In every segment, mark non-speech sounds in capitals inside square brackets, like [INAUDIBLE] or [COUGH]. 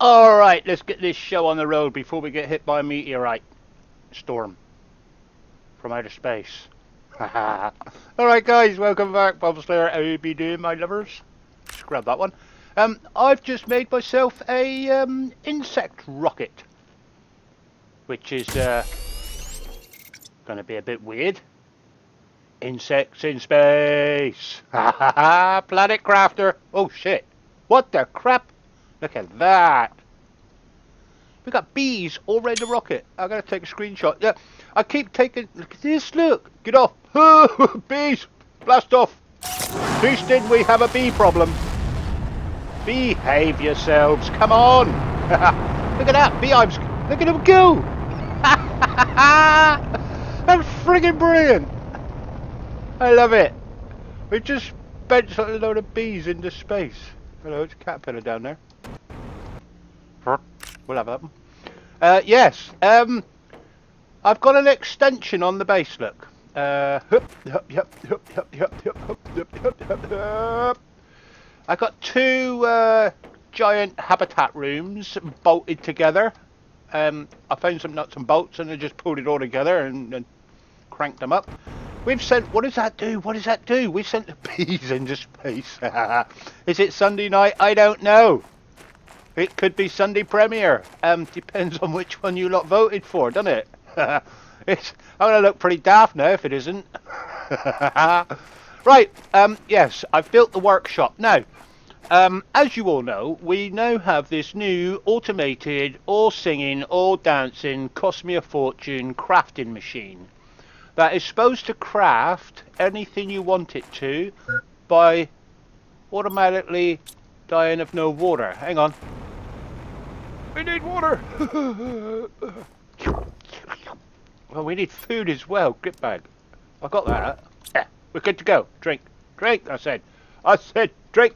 Alright, let's get this show on the road before we get hit by a meteorite storm from outer space. [LAUGHS] Alright guys, welcome back. Bob Slayer, how you be doing my lovers? Just grab that one. Um, I've just made myself a um, insect rocket. Which is uh, gonna be a bit weird. Insects in space! [LAUGHS] Planet crafter! Oh shit! What the crap? Look at that. We got bees all ready to rocket. I gotta take a screenshot. Yeah, I keep taking. Look at this. Look, get off. [LAUGHS] bees, blast off. Houston, we have a bee problem. Behave yourselves. Come on. [LAUGHS] look at that. Beehives. Look at them go. [LAUGHS] That's friggin' brilliant. I love it. We just bent a load of bees into space. Hello, it's a caterpillar down there. We'll have that. Uh, yes. Um, I've got an extension on the base. Look. Uh, I got two uh, giant habitat rooms bolted together. Um, I found some nuts and bolts and I just pulled it all together and, and cranked them up. We've sent. What does that do? What does that do? We sent the bees into space. Is it Sunday night? I don't know. It could be Sunday premiere. Um, depends on which one you lot voted for, doesn't it? [LAUGHS] it's, I'm going to look pretty daft now if it isn't. [LAUGHS] right, um, yes, I've built the workshop. Now, um, as you all know, we now have this new automated, all singing, all dancing, cost me a fortune crafting machine that is supposed to craft anything you want it to by automatically dying of no water. Hang on. We need water! well, we need food as well. Grip bag. I got that. Yeah, we're good to go. Drink. Drink, I said. I said drink.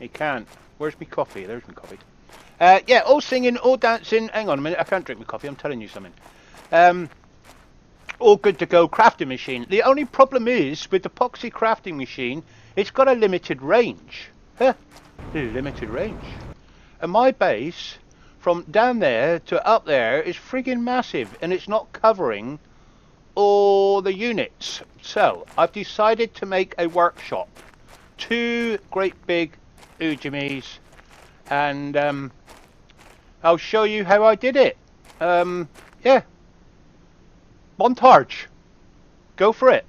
He can't. Where's my coffee? There's my coffee. Uh, yeah, all singing, all dancing. Hang on a minute. I can't drink my coffee. I'm telling you something. Um, all good to go crafting machine. The only problem is with the Poxy crafting machine, it's got a limited range. Limited range. And my base, from down there to up there, is friggin' massive, and it's not covering all the units. So, I've decided to make a workshop. Two great big Ujimis, and um, I'll show you how I did it. Um, yeah. Montage. Go for it.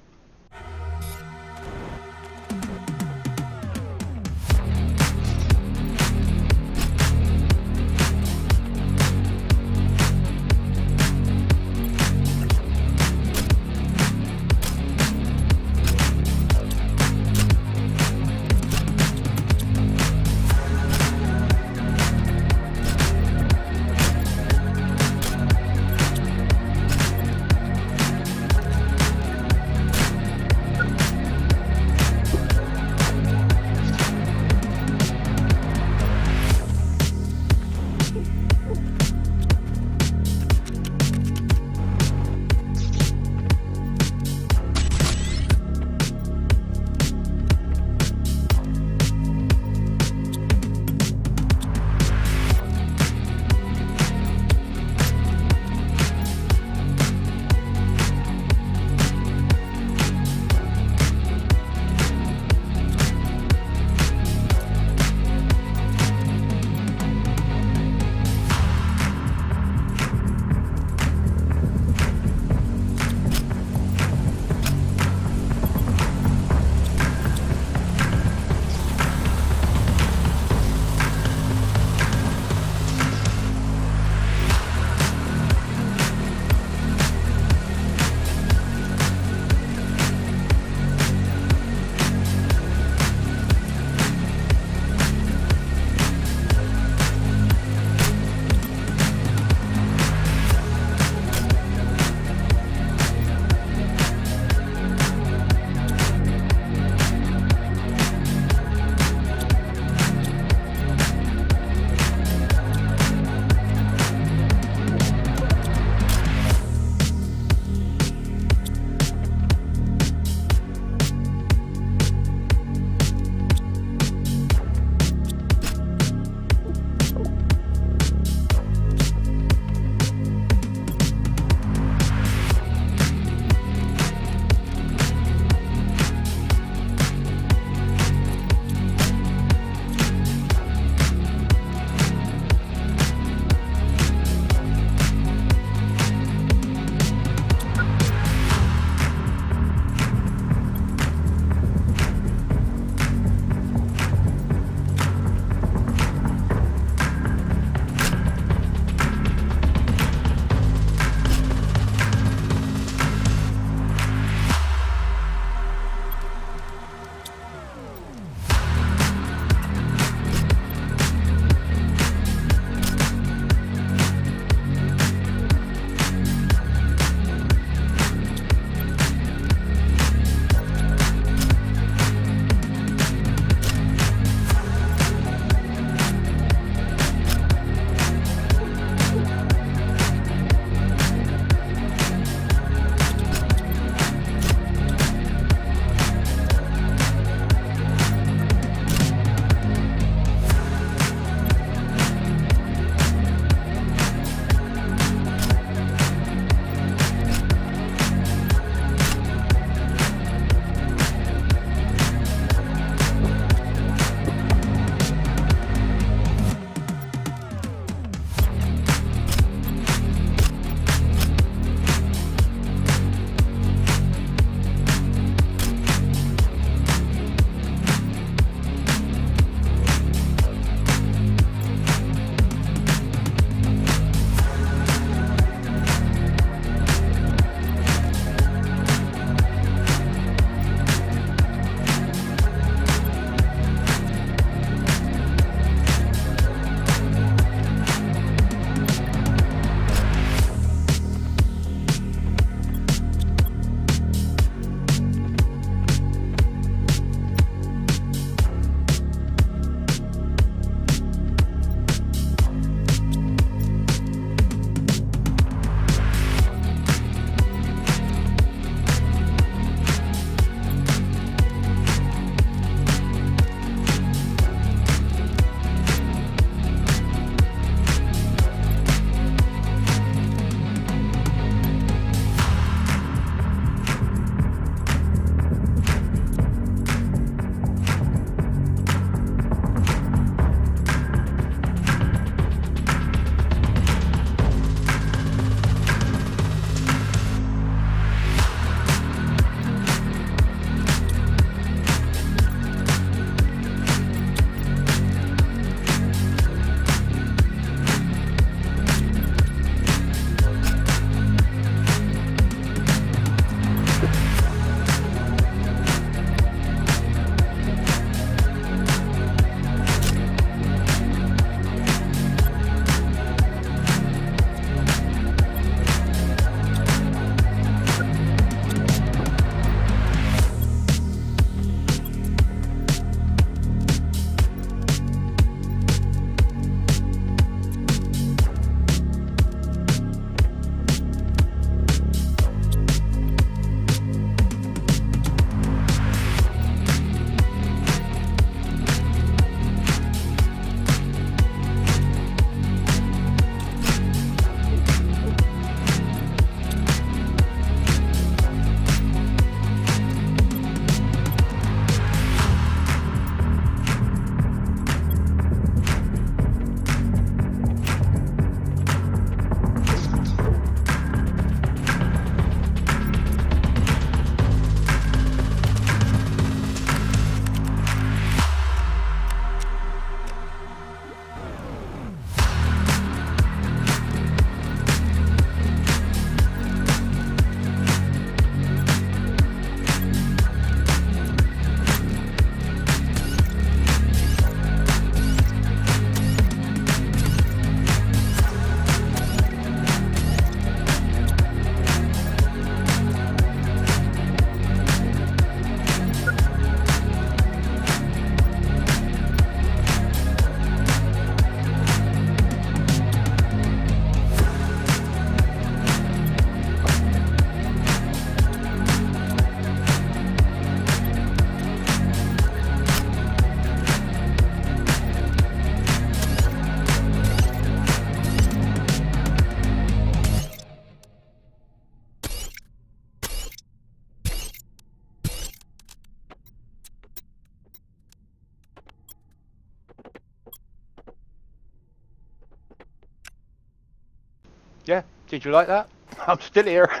Did you like that? [LAUGHS] I'm still here. [LAUGHS]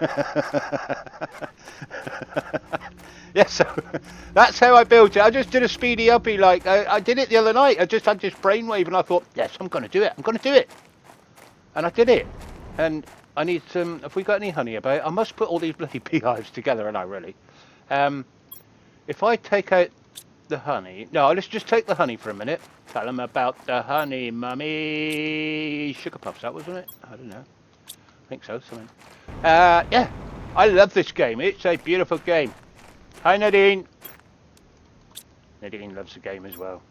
yeah, so that's how I built it. I just did a speedy uppy. Like I, I did it the other night. I just had this brainwave, and I thought, yes, I'm going to do it. I'm going to do it, and I did it. And I need some. Have we got any honey about? I must put all these bloody [LAUGHS] beehives together, and I really. Um, if I take out the honey, no, let's just take the honey for a minute. Tell them about the honey, mummy. Sugar puffs, that wasn't it? I don't know. I think so. Something. Uh, yeah, I love this game. It's a beautiful game. Hi, Nadine. Nadine loves the game as well.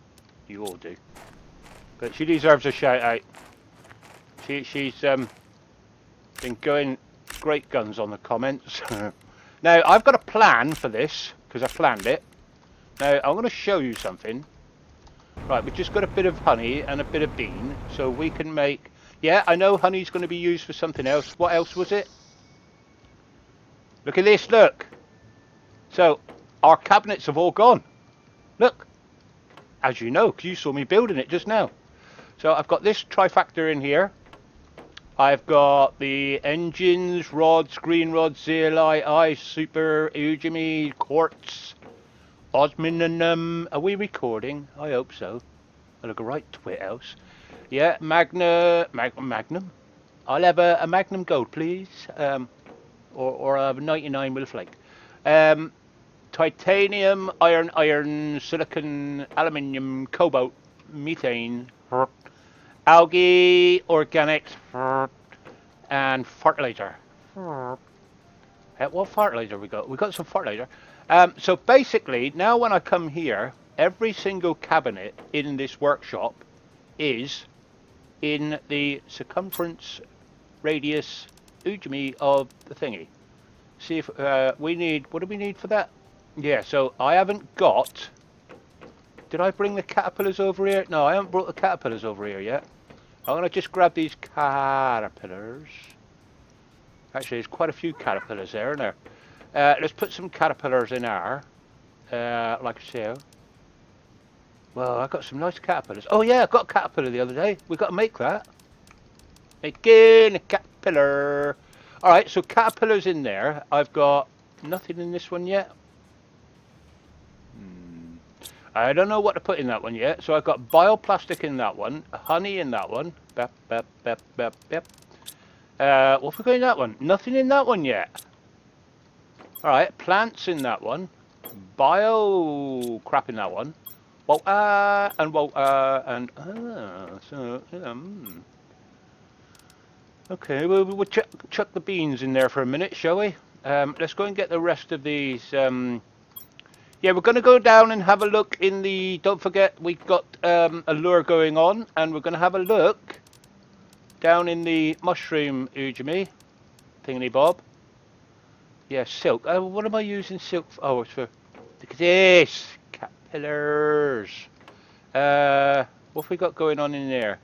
You all do. But she deserves a shout out. She, she's um, been going great guns on the comments. [LAUGHS] now, I've got a plan for this, because I planned it. Now, I'm going to show you something. Right, we've just got a bit of honey and a bit of bean, so we can make... Yeah, I know honey's going to be used for something else. What else was it? Look at this, look. So, our cabinets have all gone. Look. As you know, you saw me building it just now. So, I've got this trifactor in here. I've got the engines, rods, green rods, zeolite, ice, super, Ujimi, quartz, osmium. Are we recording? I hope so. I look right twit else. Yeah, Magna, Mag, Magnum. I'll have a, a Magnum Gold, please. Um, or, or a 99 with a flake. Um, titanium, iron, iron, silicon, aluminium, cobalt, methane, algae, organics, and fertilizer. Uh, what fertilizer we got? We got some fertilizer. Um, so basically, now when I come here, every single cabinet in this workshop is in the circumference radius Ujimi of the thingy. See if uh, we need, what do we need for that? Yeah, so I haven't got, did I bring the caterpillars over here? No, I haven't brought the caterpillars over here yet. I'm going to just grab these caterpillars. Actually, there's quite a few caterpillars there, isn't there? Uh, let's put some caterpillars in our, uh, like so. Well, I got some nice caterpillars. Oh yeah, I got a caterpillar the other day. We've got to make that. Making a caterpillar. All right, so caterpillars in there. I've got nothing in this one yet. Hmm. I don't know what to put in that one yet. So I've got bioplastic in that one, honey in that one. Bep, bep, bep, bep, bep. Uh, what have we got in that one? Nothing in that one yet. Alright, plants in that one. Bio crap in that one. Well, uh, and well, uh, and, uh, so, um, okay, we'll, we'll chuck, the beans in there for a minute, shall we? Um, let's go and get the rest of these, um, yeah, we're going to go down and have a look in the, don't forget, we've got, um, a lure going on, and we're going to have a look down in the mushroom ujimi, thingy bob. Yeah, silk. Uh, what am I using silk for? Oh, it's for, look at this, caterpillars. Uh, what have we got going on in there?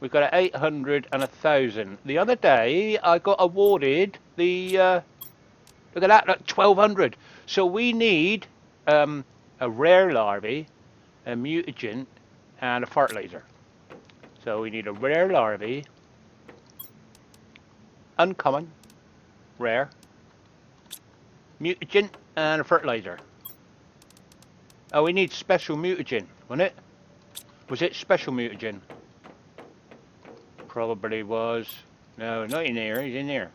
We've got an 800 and a 1000. The other day, I got awarded the, uh, look at that, look, 1200. So we need um, a rare larvae, a mutagen, and a fertilizer. So we need a rare larvae, uncommon, rare, mutagen, and a fertilizer. Oh, we need special mutagen, wasn't it? Was it special mutagen? Probably was. No, not in here, he's in here.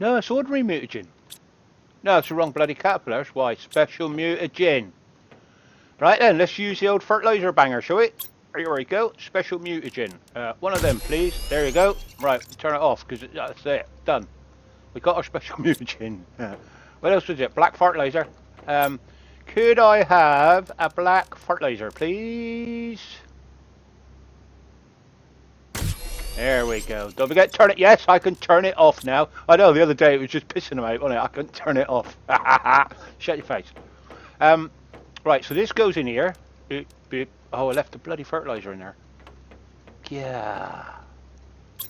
No, it's ordinary mutagen. No, it's the wrong bloody caterpillar, that's why. Special mutagen. Right then, let's use the old fertilizer banger, shall we? Here we go. Special mutagen. Uh, one of them, please. There you go. Right, turn it off because that's it. Done. We got our [LAUGHS] special mutagen. [LAUGHS] what else was it? Black fertilizer. Um, could I have a black fertilizer, please? There we go. Don't forget turn it. Yes, I can turn it off now. I know the other day it was just pissing him out, wasn't it? I couldn't turn it off. [LAUGHS] Shut your face. Um, right, so this goes in here. Oh, I left the bloody fertilizer in there. Yeah.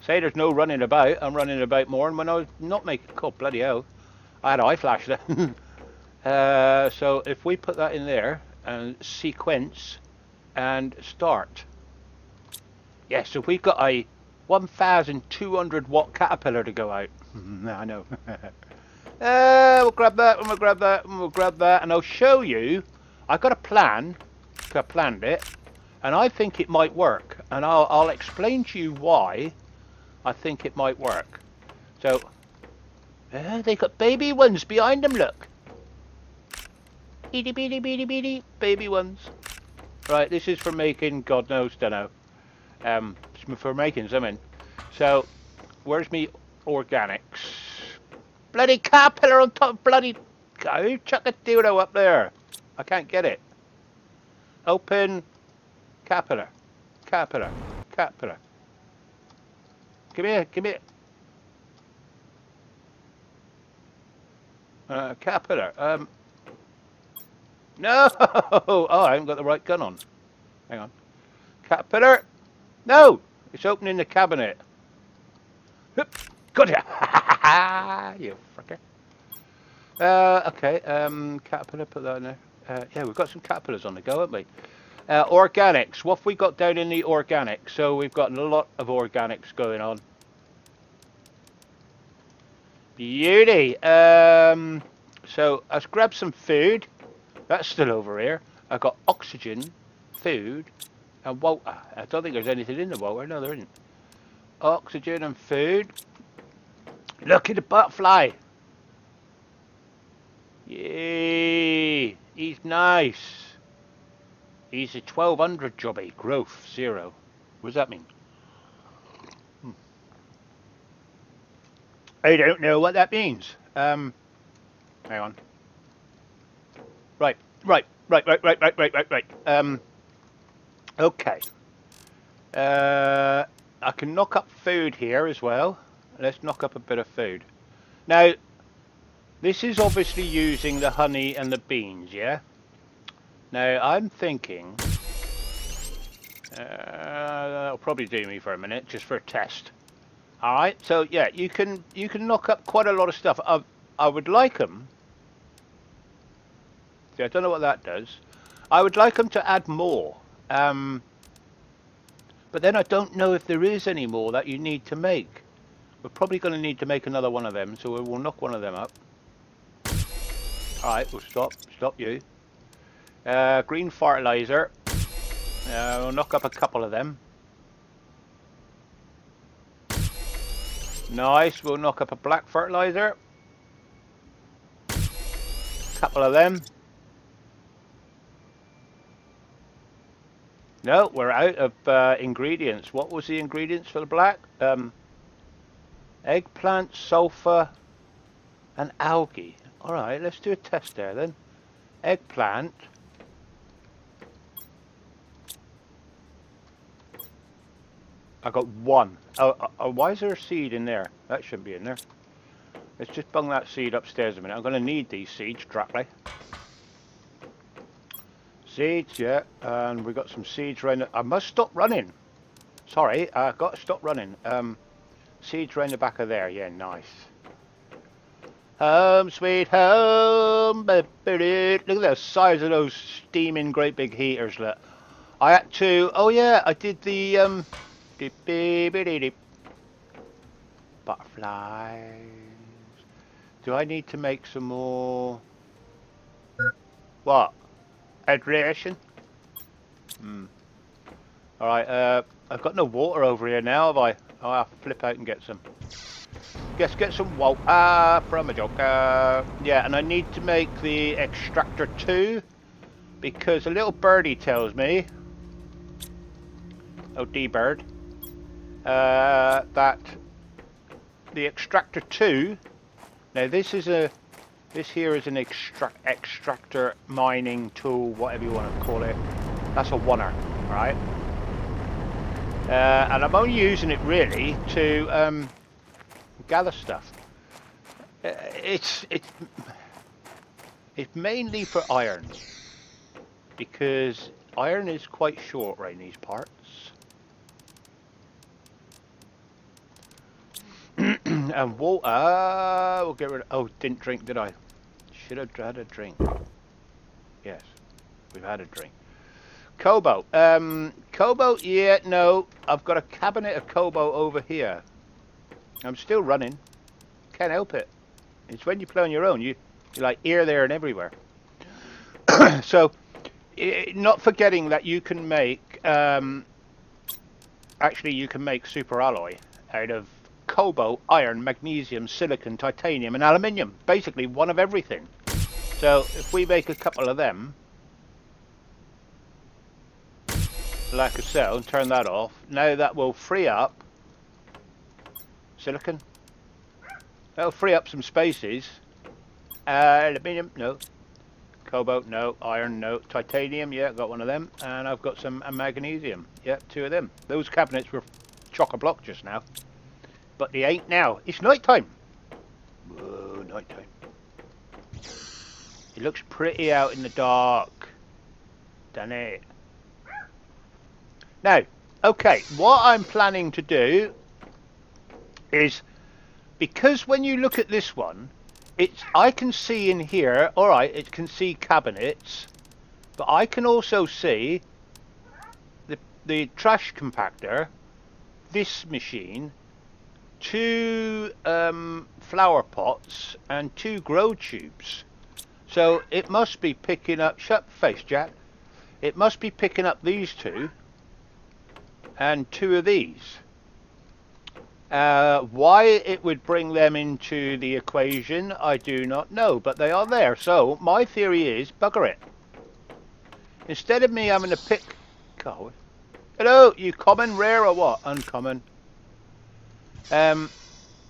Say there's no running about. I'm running about more and when I was not making... Oh, bloody hell. I had eye flash then. [LAUGHS] uh, so if we put that in there and sequence and start. Yes, yeah, so we've got a 1,200 watt caterpillar to go out. [LAUGHS] I know. [LAUGHS] uh, we'll grab that, and we'll grab that, and we'll grab that, and I'll show you. I've got a plan. I planned it, and I think it might work. And I'll, I'll explain to you why I think it might work. So, uh, they got baby ones behind them, look. Beady, beady, beady, beady, baby ones. Right, this is for making, God knows, dunno. Um, for making something. So, where's me organics? Bloody caterpillar on top of bloody... Go, chuck a dildo up there. I can't get it. Open caterpillar. Caterpillar. Caterpillar. Come here, come here. Uh, caterpillar. Um, no! [LAUGHS] Oh, I haven't got the right gun on. Hang on. Caterpillar! No! It's opening the cabinet. Got ya! [LAUGHS] you fricker. Uh, okay, um, caterpillar, put that in there. Uh, yeah, we've got some caterpillars on the go, haven't we? Uh, organics. What have we got down in the organics? So we've got a lot of organics going on. Beauty. Um, so let's grab some food. That's still over here. I've got oxygen, food, and water. I don't think there's anything in the water. No, there isn't. Oxygen and food. Look at the butterfly. Yay. He's nice. He's a 1200 jobby. Growth, zero. What does that mean? Hmm. I don't know what that means. Um, hang on. Right, right, right, right, right, right, right, right. Um, okay. Uh, I can knock up food here as well. Let's knock up a bit of food. Now, this is obviously using the honey and the beans, yeah? Now, I'm thinking... Uh, that'll probably do me for a minute, just for a test. Alright, so yeah, you can you can knock up quite a lot of stuff. I, I would like them I don't know what that does. I would like them to add more. Um, but then I don't know if there is any more that you need to make. We're probably going to need to make another one of them, so we will knock one of them up. Alright, we'll stop. Stop you. Uh, green fertilizer. Uh, we'll knock up a couple of them. Nice, we'll knock up a black fertilizer. A Couple of them. No, we're out of uh, ingredients. What was the ingredients for the black? Um, eggplant, sulfur, and algae. Alright, let's do a test there then. Eggplant. I got one. Oh, uh, why is there a seed in there? That shouldn't be in there. Let's just bung that seed upstairs a minute. I'm going to need these seeds, directly. Seeds, yeah, and we've got some seeds around. I must stop running. Sorry, I've got to stop running. Um, seeds around the back of there. Yeah, nice. Home, sweet home. Look at the size of those steaming great big heaters. Look, I had to. Oh yeah, I did the um. Butterflies. Do I need to make some more? What? Hydration? Hmm. Alright, uh, I've got no water over here now, have I? I'll flip out and get some. Let's get some water from a joker. Yeah, and I need to make the extractor 2 because a little birdie tells me, oh D-bird, uh, that the extractor 2, now this is a this here is an extract extractor mining tool, whatever you want to call it. That's a oneer, right? Uh, and I'm only using it really to um, gather stuff. Uh, it's it's it's mainly for iron because iron is quite short right in these parts. And water. Uh, we'll get rid of. Oh, didn't drink, did I? Should have had a drink. Yes, we've had a drink. Kobo. Um, Kobo, yeah, no. I've got a cabinet of Kobo over here. I'm still running. Can't help it. It's when you play on your own. You, you're like here, there, and everywhere. [COUGHS] so, i not forgetting that you can make, um, actually you can make super alloy out of cobalt, iron, magnesium, silicon, titanium, and aluminium. Basically, one of everything. So, if we make a couple of them, like a cell, and turn that off, now that will free up silicon. That'll free up some spaces. Uh, aluminium, no. Cobalt, no. Iron, no. Titanium, yeah, got one of them. And I've got some magnesium. Yeah, two of them. Those cabinets were chock-a-block just now. But they ain't now. It's night time. Whoa, night time. It looks pretty out in the dark. Doesn't it? Now, okay, what I'm planning to do is because when you look at this one, it's I can see in here, all right, it can see cabinets, but I can also see the the trash compactor, this machine, two um, flower pots, and two grow tubes. So it must be picking up. Shut face, Jack. It must be picking up these two and two of these. Uh, why it would bring them into the equation, I do not know, but they are there. So my theory is, bugger it. Instead of me having to pick... God. Hello, you common, rare, or what? Uncommon. Um,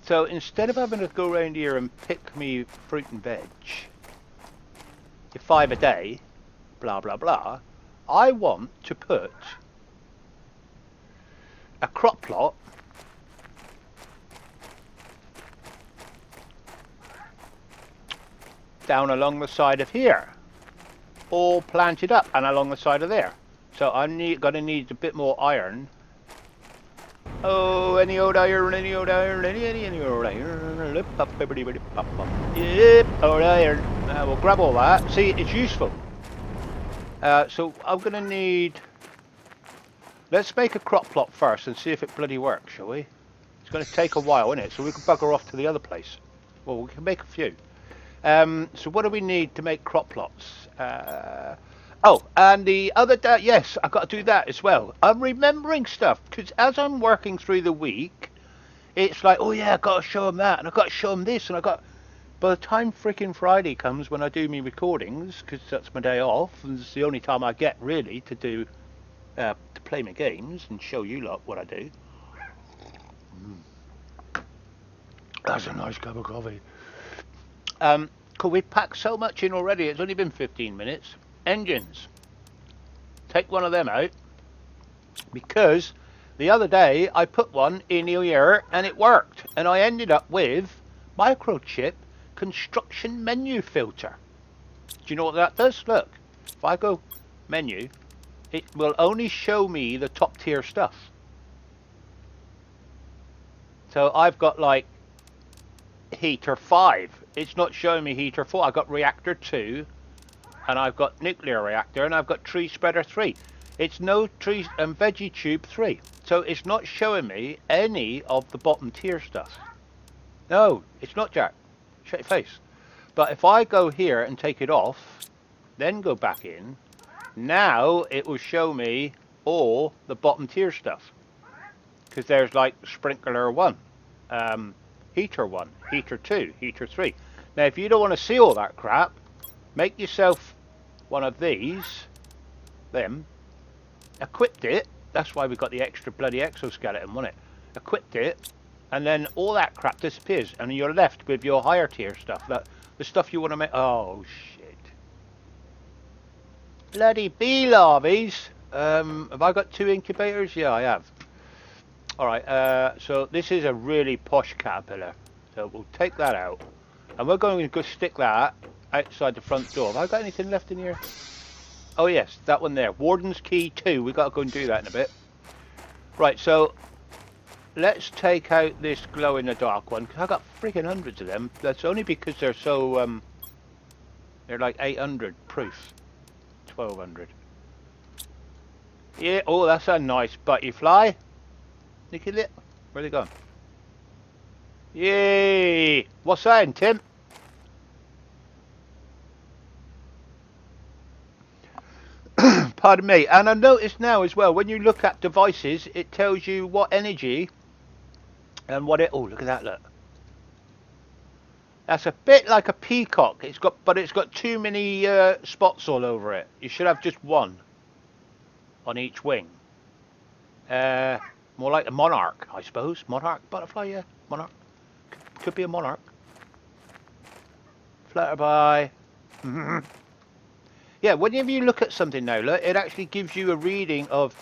so instead of having to go around here and pick me fruit and veg, five a day, blah, blah, blah, I want to put a crop plot down along the side of here. All planted up and along the side of there. So I'm gonna need a bit more iron. Oh, any old iron, any old iron, any, any, any old iron. Lip. Yep, old iron. Uh, we'll grab all that. See, it's useful. Uh, so I'm gonna need... Let's make a crop plot first and see if it bloody works, shall we? It's going to take a while, isn't it? So we can bugger off to the other place. Well, we can make a few. Um, so what do we need to make crop plots? Uh, oh, and the other day, yes, I've got to do that as well. I'm remembering stuff because as I'm working through the week, it's like, oh yeah, I've got to show them that, and I've got to show them this, and I've got. By the time freaking Friday comes when I do my recordings, because that's my day off, and it's the only time I get really to do uh, to play my games and show you lot what I do. Mm. That's a nice cup of coffee. Um, could we pack so much in already? It's only been 15 minutes. Engines. Take one of them out. Because the other day I put one in here and it worked. And I ended up with microchip construction menu filter. Do you know what that does? Look, if I go menu, it will only show me the top tier stuff. So I've got like heater 5. It's not showing me heater 4. I've got reactor 2 and I've got nuclear reactor and I've got tree spreader 3. It's no tree and veggie tube 3. So it's not showing me any of the bottom tier stuff. No, it's not Jack. Shut your face. But if I go here and take it off, then go back in, now it will show me all the bottom tier stuff. Because there's like sprinkler 1, um, heater 1, heater 2, heater 3. Now if you don't want to see all that crap, make yourself one of these, them, equipped it, that's why we got the extra bloody exoskeleton, wasn't it? Equipped it, and then all that crap disappears, and you're left with your higher tier stuff, that the stuff you want to make. Oh shit! Bloody bee larvaes. Um, have I got two incubators? Yeah, I have. Alright, uh, so this is a really posh caterpillar. So we'll take that out. And we're going to go stick that outside the front door. Have I got anything left in here? Oh yes, that one there. Warden's Key 2. We've got to go and do that in a bit. Right, so let's take out this glow-in-the-dark one. Cause I've got freaking hundreds of them. That's only because they're so... Um, they're like 800 proof. 1200. Yeah, oh, that's a nice butterfly. Look at it. Where they gone? Yay! What's that, Tim? Pardon me. And I noticed now as well, when you look at devices, it tells you what energy and what it. Oh, look at that! Look. That's a bit like a peacock. It's got, but it's got too many uh, spots all over it. You should have just one on each wing. Uh, more like a monarch, I suppose. Monarch butterfly, yeah, monarch. Could, be a monarch. Flutterby. [LAUGHS] yeah, whenever you look at something now, look, it actually gives you a reading of.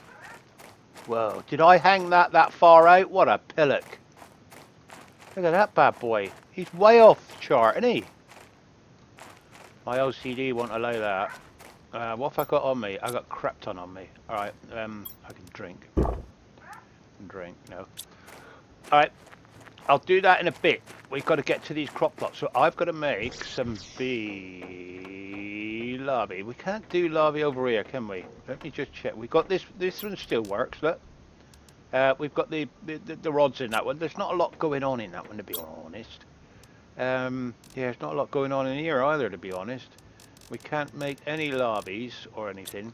Whoa, did I hang that that far out? What a pillock. Look at that bad boy. He's way off chart, isn't he? My OCD won't allow that. Uh, what have I got on me? I got crap ton on me. Alright, um, I can drink. Drink, no. Alright, I'll do that in a bit. We've got to get to these crop plots. So I've got to make some bee larvae. We can't do larvae over here, can we? Let me just check. We've got this. This one still works, look. Uh, we've got the, the, the rods in that one. There's not a lot going on in that one, to be honest. Um, yeah, there's not a lot going on in here either, to be honest. We can't make any larvae or anything.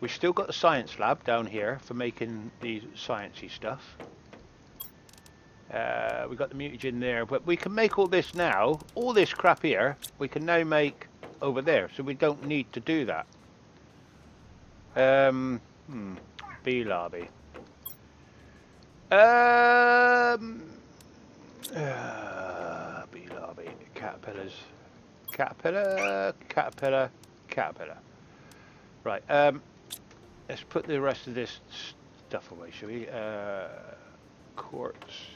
We've still got the science lab down here for making the sciencey stuff. Uh, we've got the mutagen there, but we can make all this now. All this crap here, we can now make over there, so we don't need to do that. Um, hmm, bee larvae. Um, uh, bee larvae, caterpillars, caterpillar, caterpillar, caterpillar. Right. Um, let's put the rest of this stuff away, shall we? Uh, quartz,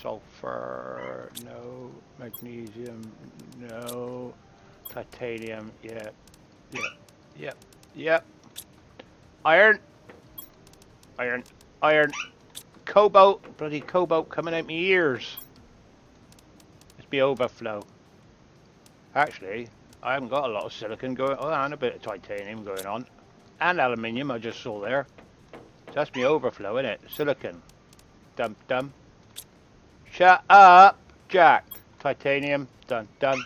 sulfur, no. Magnesium, no. Titanium, yeah, yeah, yep, yep. Iron, iron, iron cobalt, bloody cobalt coming out my ears. It's be overflow. Actually, I haven't got a lot of silicon going on, oh, and a bit of titanium going on. And aluminium I just saw there. That's me overflow, isn't it? Silicon. Dum dum. Shut up, Jack. Titanium. Done, done.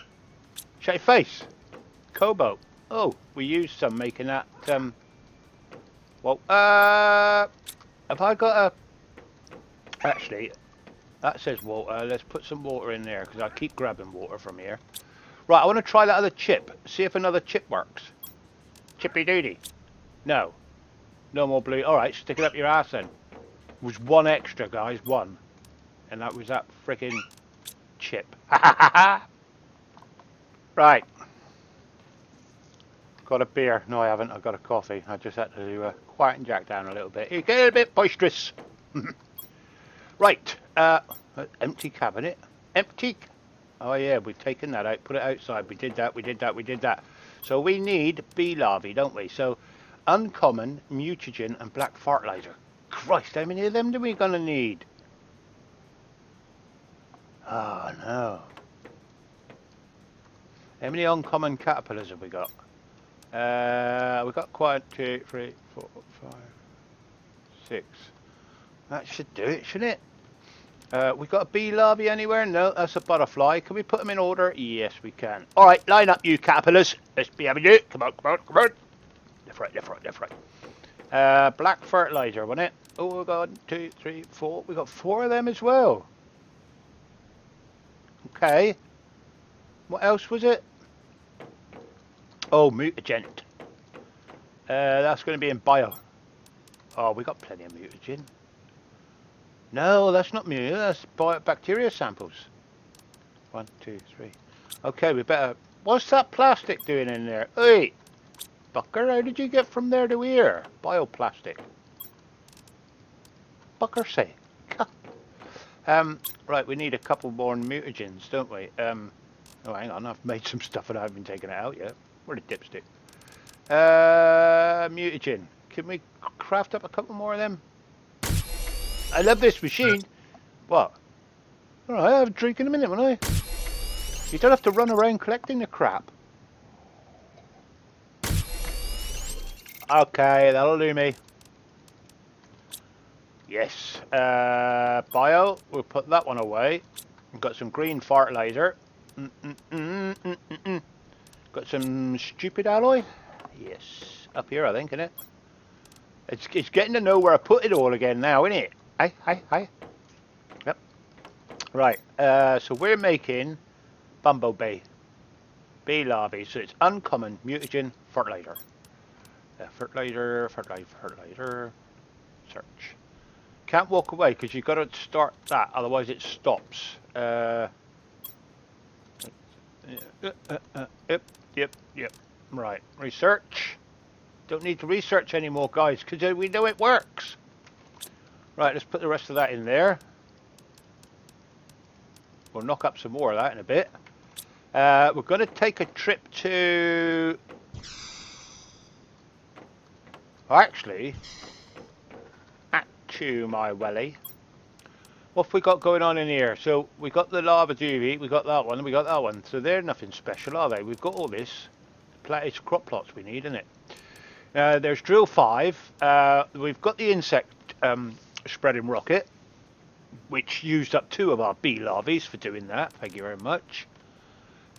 Face. Cobalt. Oh, we used some making that, um... Well, uh... Have I got a Actually, that says water. Let's put some water in there because I keep grabbing water from here. Right, I want to try that other chip. See if another chip works. Chippy doody. No. No more blue. Alright, stick it up your ass then. It was one extra, guys. One. And that was that freaking chip. [LAUGHS] right. Got a beer. No, I haven't. I've got a coffee. I just had to uh, quieten Jack down a little bit. He's getting a bit boisterous. [LAUGHS] Right, uh, empty cabinet. Empty. Oh yeah, we've taken that out, put it outside. We did that, we did that, we did that. So we need bee larvae, don't we? So uncommon, mutagen, and black fertilizer. Christ, how many of them do we gonna need? Oh no. How many uncommon caterpillars have we got? Uh, we've got quite two, three, four, five, six. That should do it, shouldn't it? Uh, we got a bee larvae anywhere? No, that's a butterfly. Can we put them in order? Yes, we can. All right, line up, you caterpillars. Let's be having you. Come on, come on, come on. Left, right, left, right, left, right. Uh, black fertilizer, wasn't it? Oh, we've got two, three, four. We've got four of them as well. Okay. What else was it? Oh, mutagen. Uh, that's going to be in bio. Oh, we got plenty of mutagen. No, that's not mutagen. That's bacteria samples. One, two, three. Okay, we better... What's that plastic doing in there? Hey! Bucker, how did you get from there to here? Bioplastic. Bucker say. [LAUGHS] um, right, we need a couple more mutagens, don't we? Um, oh, hang on, I've made some stuff and I haven't taken it out yet. Where the dipstick? Uh, mutagen. Can we craft up a couple more of them? I love this machine. What? Alright, I'll have a drink in a minute, won't I? You don't have to run around collecting the crap. Okay, that'll do me. Yes. Uh, bio, we'll put that one away. We've got some green fertilizer. Mm -mm -mm, mm, mm, mm. got some stupid alloy. Yes. Up here, I think, isn't it? It's, it's getting to know where I put it all again now, isn't it? Hi, hi, hi. Yep. Right. Uh, so we're making Bumblebee. Bee larvae. So it's uncommon mutagen fertilizer. Uh, fertilizer, fertilizer, fertilizer. Search. Can't walk away because you've got to start that, otherwise it stops. Uh, uh, yep, yep, yep. Right, research. Don't need to research anymore, guys, because we know it works. Right, let's put the rest of that in there. We'll knock up some more of that in a bit. Uh, we're going to take a trip to... Actually, at to my welly. What we got going on in here? So we got the lava juvie, we got that one, we got that one. So they're nothing special, are they? We've got all this. It's crop plots we need, isn't it? Uh, there's drill five. Uh, we've got the insect um, spreading rocket, which used up two of our bee larvae for doing that. Thank you very much.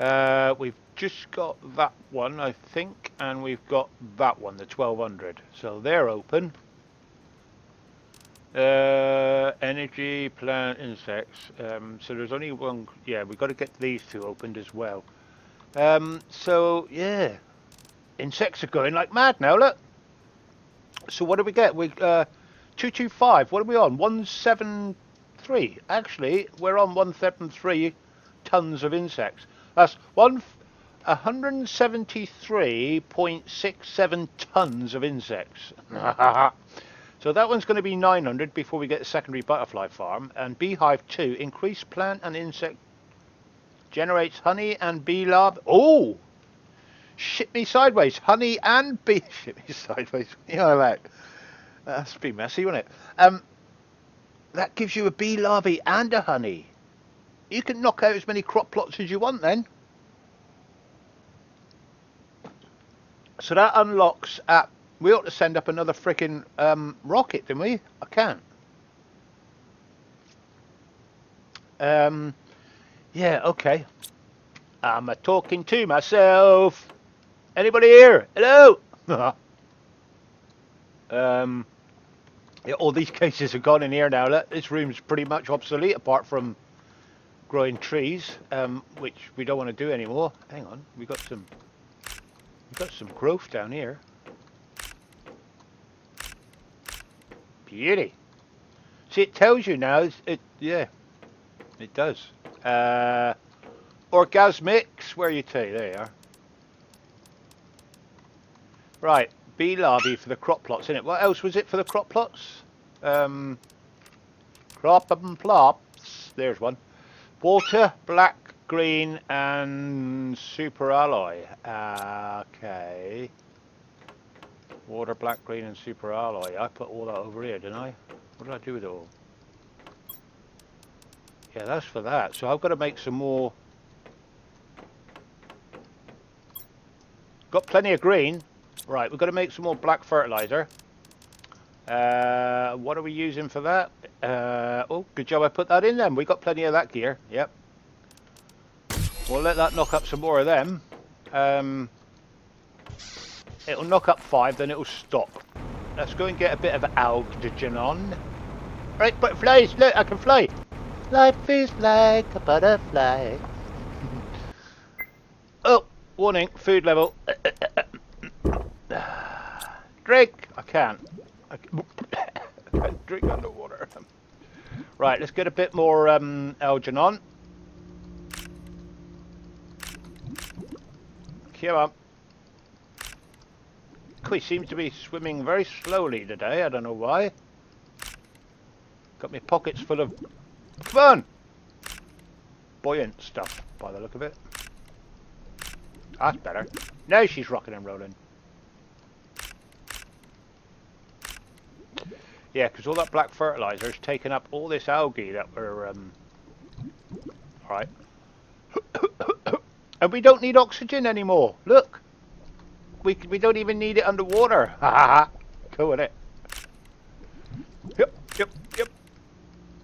Uh, we've just got that one, I think, and we've got that one, the 1200. So they're open. Uh, energy, plant, insects. Um, so there's only one. Yeah, we've got to get these two opened as well. Um, so yeah, insects are going like mad now. Look. So what do we get? We uh, two two five. What are we on? One seven three. Actually, we're on one seven three tons of insects. That's one. 173.67 tons of insects. [LAUGHS] So that one's going to be 900 before we get the secondary butterfly farm. And beehive 2, increased plant and insect, generates honey and bee larvae. Oh! Shit me sideways. Honey and bee... [LAUGHS] Shit me sideways. You know that. That's be messy, wouldn't it? Um, that gives you a bee larvae and a honey. You can knock out as many crop plots as you want then. So that unlocks at we ought to send up another freaking um, rocket, didn't we? I can't. Um, yeah, okay. I'm talking to myself. Anybody here? Hello? [LAUGHS] um, yeah, all these cases are gone in here now. This room's pretty much obsolete apart from growing trees, um, which we don't want to do anymore. Hang on, we got some, we got some growth down here. Beauty. See, it tells you now. It yeah, it does. Uh, orgasmics. Where you to? There you are. Right, bee larvae for the crop plots, it? What else was it for the crop plots? Um, crop and plots. There's one. Water, black, green, and super alloy. Uh, okay. Water, black, green and super alloy. I put all that over here, didn't I? What did I do with it all? Yeah, that's for that. So I've got to make some more. Got plenty of green. Right, we've got to make some more black fertilizer. Uh, what are we using for that? Uh, oh, good job I put that in then. We got plenty of that gear. Yep. We'll let that knock up some more of them. Um, It'll knock up five, then it'll stop. Let's go and get a bit of oxygen on. Right, butterflies, look, I can fly. Life is like a butterfly. [LAUGHS] oh, warning, food level. [SIGHS] drink! I can't. I [COUGHS] can't drink underwater. [LAUGHS] Right, let's get a bit more um, Algernon. Come on. He seems to be swimming very slowly today. I don't know why. Got my pockets full of fun! Buoyant stuff, by the look of it. That's better. Now she's rocking and rolling. Yeah, because all that black fertilizer has taken up all this algae that we're... Um... Alright. [COUGHS] and we don't need oxygen anymore. Look! we we don't even need it underwater. [LAUGHS] Ha ha ha. Cool with it. Yep, yep, yep.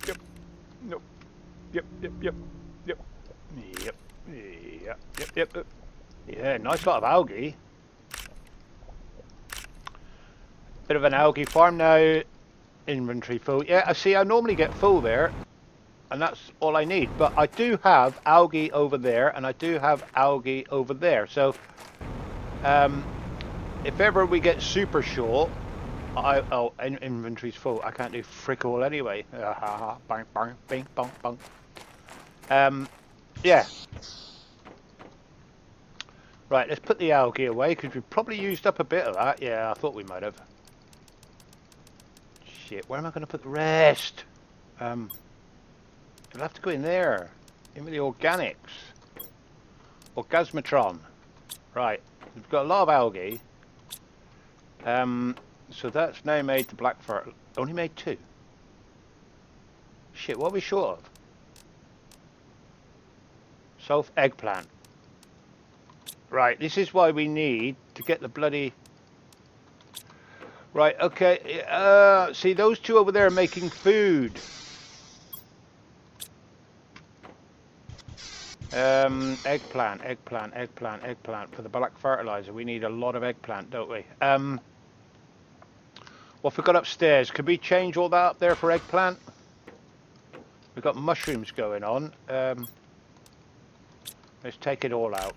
Yep. Nope. Yep, yep. Yep. Yep. Yep, yep, yep. yep. Yeah, nice lot of algae. Bit of an algae farm now. Inventory full. Yeah, I see I normally get full there. And that's all I need. But I do have algae over there and I do have algae over there. So um, if ever we get super short, I oh in, inventory's full. I can't do frick all anyway. Ah, ha, ha, bang bang bing. Um, yeah. Right, let's put the algae away because we've probably used up a bit of that. Yeah, I thought we might have. Shit, where am I going to put the rest? Um, I'll have to go in there. In with the organics. Orgasmatron. Right, we've got a lot of algae. Um, so that's now made the black fur. Only made two. Shit, what are we short of? Self eggplant. Right, this is why we need to get the bloody... Right, okay, uh, see those two over there are making food. Um, eggplant, eggplant, eggplant, eggplant for the black fertilizer. We need a lot of eggplant, don't we? Um, what have we got upstairs? Could we change all that up there for eggplant? We've got mushrooms going on. Um, let's take it all out.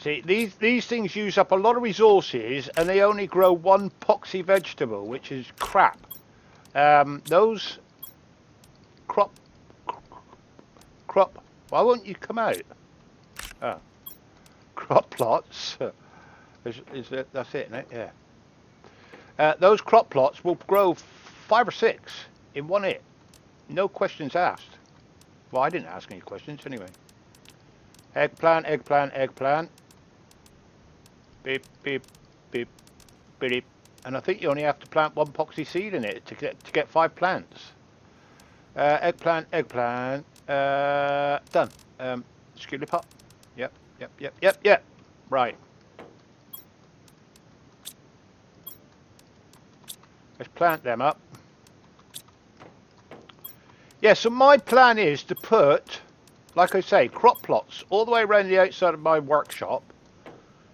See, these, these things use up a lot of resources and they only grow one poxy vegetable, which is crap. Um, those crop, crop, why won't you come out? Oh, crop plots, [LAUGHS] is, is it, that's it, isn't it? Yeah. Uh, those crop plots will grow five or six in one hit. No questions asked. Well, I didn't ask any questions anyway. Eggplant, eggplant, eggplant. Beep, beep, beep, beep. And I think you only have to plant one poxy seed in it to get to get five plants. Uh, eggplant, eggplant. Uh, done. Um, skilly pot. Yep, yep, yep, yep, yep. Right. Let's plant them up. Yeah, so my plan is to put, like I say, crop plots all the way around the outside of my workshop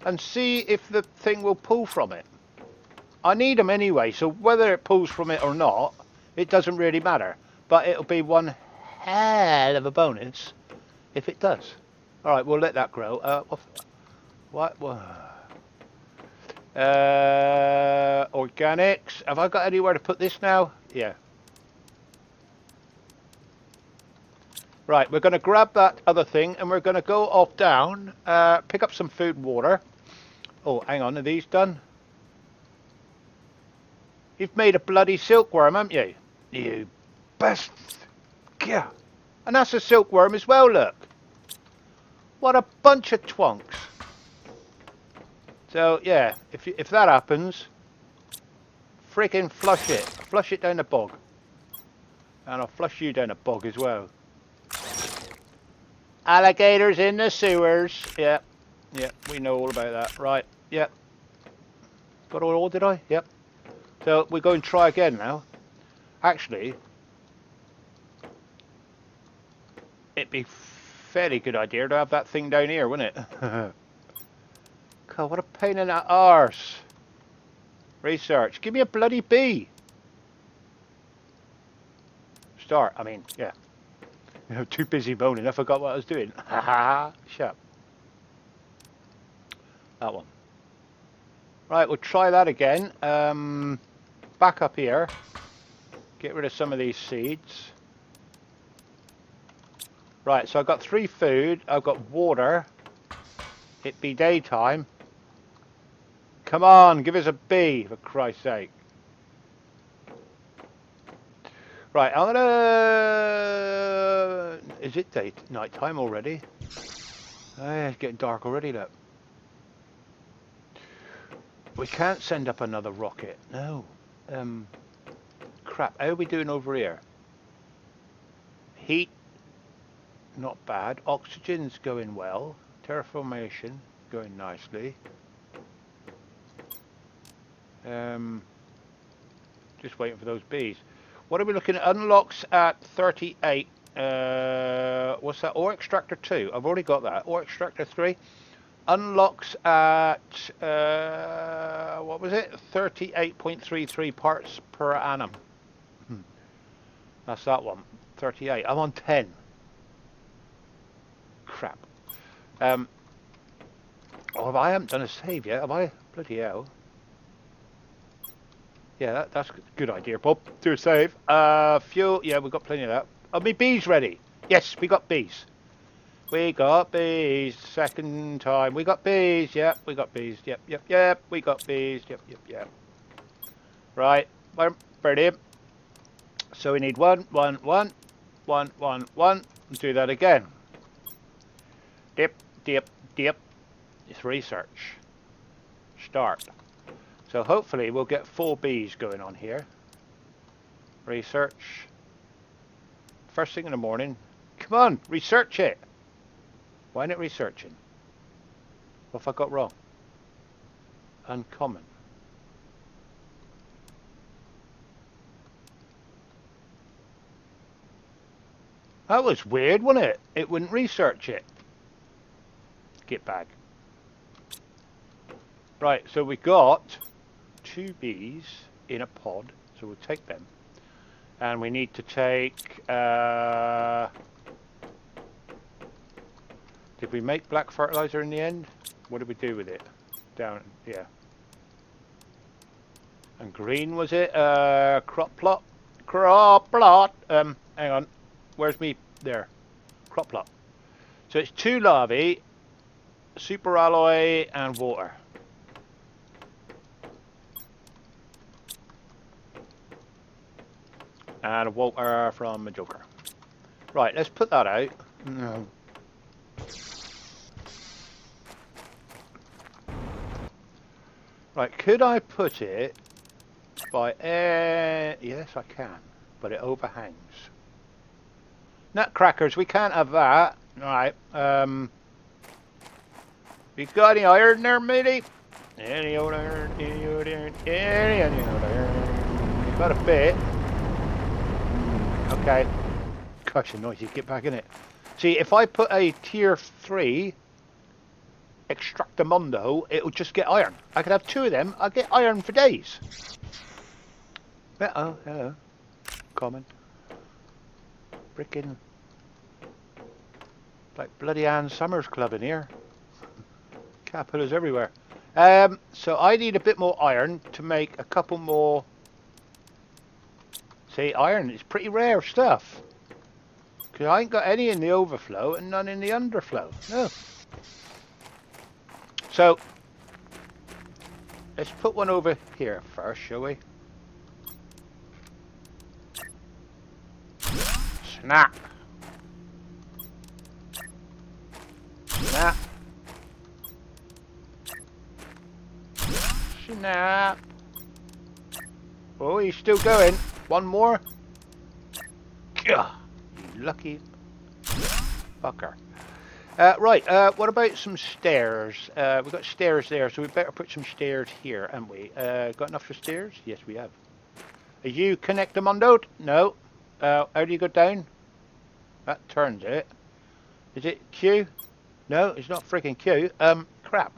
and see if the thing will pull from it. I need them anyway, so whether it pulls from it or not, it doesn't really matter. But it'll be one hell of a bonus if it does. All right, we'll let that grow. Uh, what? what? Uh, organics. Have I got anywhere to put this now? Yeah. Right, we're going to grab that other thing and we're going to go off down, uh, pick up some food and water. Oh, hang on, are these done? You've made a bloody silkworm, haven't you? You bastard. Yeah. And that's a silkworm as well, look. What a bunch of twonks. So, yeah, if, if that happens, freaking flush it. Flush it down the bog. And I'll flush you down the bog as well. Alligators in the sewers. Yep. Yep, we know all about that. Right. Yep. Got all, did I? Yep. So we're going to try again now. Actually, it'd be fairly good idea to have that thing down here, wouldn't it? [LAUGHS] God, what a pain in the arse. Research. Give me a bloody B. Start. I mean, yeah. [LAUGHS] Too busy moaning. I forgot what I was doing. [LAUGHS] Ha ha. Shut up. That one. Right, we'll try that again. Um, back up here. Get rid of some of these seeds. Right, so I've got three food. I've got water. It be daytime. Come on, give us a B, for Christ's sake. Right, I'm gonna... Is it day night time already? Yeah, it's getting dark already, look. We can't send up another rocket. No. Um, crap. How are we doing over here? Heat, not bad. Oxygen's going well. Terraformation, going nicely. Um, just waiting for those bees. What are we looking at? Unlocks at 38. Uh, what's that? Ore extractor 2. I've already got that. Ore extractor 3. Unlocks at, uh, what was it? 38.33 parts per annum. Hmm. That's that one. 38. I'm on 10. Crap. Um, oh, I haven't done a save yet, have I? Bloody hell. Yeah, that, that's good idea, Bob. Do a save. Uh, fuel. Yeah, we've got plenty of that. Are my bees ready? Yes, we got bees. We got bees. Second time. We got bees. Yep, we got bees. Yep, yep, yep. We got bees. Yep, yep, yep. Right. Brilliant. So we need one, one, one, one, one, one. Do that again. Dip, dip, dip. It's research. Start. So hopefully we'll get four bees going on here. Research. First thing in the morning. Come on, research it. Why not researching? What if I got wrong? Uncommon. That was weird, wasn't it? It wouldn't research it. Get back. Right, so we got two bees in a pod, so we'll take them. And we need to take... Uh, did we make black fertilizer in the end? What did we do with it? Down, yeah. And green was it? Uh, crop plot? Crop plot! Um, hang on. Where's me? There. Crop plot. So it's two larvae, super alloy, and water. and water from a Joker. Right, let's put that out. No. Right, could I put it by air? Yes, I can, but it overhangs. Nutcrackers, we can't have that. Right, um... You got any iron there, matey? Any old iron, any old iron, any old iron. You got a bit. Okay. Gosh, you're noisy. Get back in it. See, if I put a tier 3 extractamundo, it'll just get iron. I could have two of them. I'll get iron for days. Uh-oh, hello. Common. Frickin' like bloody Ann Summers Club in here. Capitals everywhere. Um, so I need a bit more iron to make a couple more See, iron is pretty rare stuff. Because I ain't got any in the overflow and none in the underflow. No. So, let's put one over here first, shall we? Snap. Snap. Snap. Oh, he's still going. One more. Gah, lucky fucker. Uh, right, uh, what about some stairs? Uh, we've got stairs there, so we better put some stairs here, haven't we? Uh, got enough for stairs? Yes, we have. Are you connect them on note? No. Uh, how do you go down? That turns it. Is it Q? No, it's not freaking Q. Um, crap.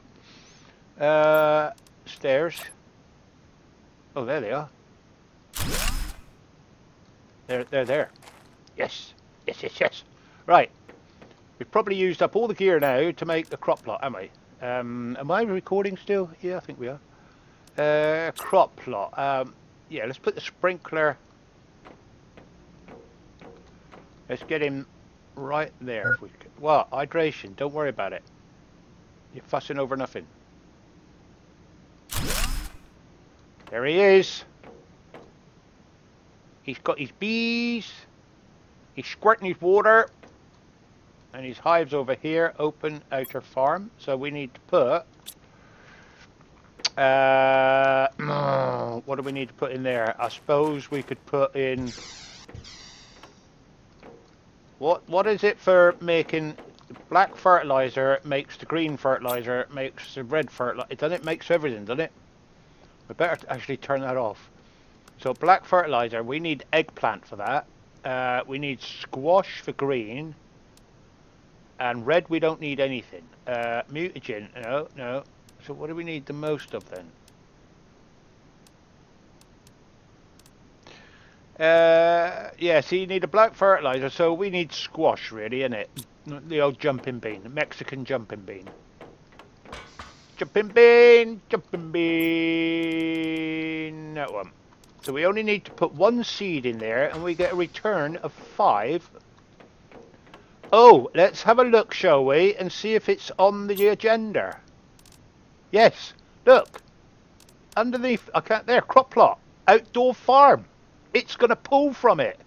Uh, stairs. Oh, there they are. They're, they're there. Yes. Yes, yes, yes. Right. We've probably used up all the gear now to make the crop plot, haven't we? Um, am I recording still? Yeah, I think we are. Uh, crop plot. Um, yeah, let's put the sprinkler. Let's get him right there. If we can. Well, hydration. Don't worry about it. You're fussing over nothing. There he is. He's got his bees. He's squirting his water. And his hives over here, open outer farm. So we need to put... Uh, what do we need to put in there? I suppose we could put in... What What is it for making... Black fertilizer makes the green fertilizer, makes the red fertilizer. It doesn't make everything, doesn't it? We better actually turn that off. So black fertilizer, we need eggplant for that. Uh, we need squash for green. And red, we don't need anything. Uh, mutagen, no, no. So what do we need the most of then? Uh, yeah, so you need a black fertilizer, so we need squash really, innit? The old jumping bean, the Mexican jumping bean. Jumping bean, jumping bean, that one. So we only need to put one seed in there and we get a return of five. Oh, let's have a look, shall we, and see if it's on the agenda. Yes, look. Underneath, I can't, there, crop plot, outdoor farm. It's going to pull from it.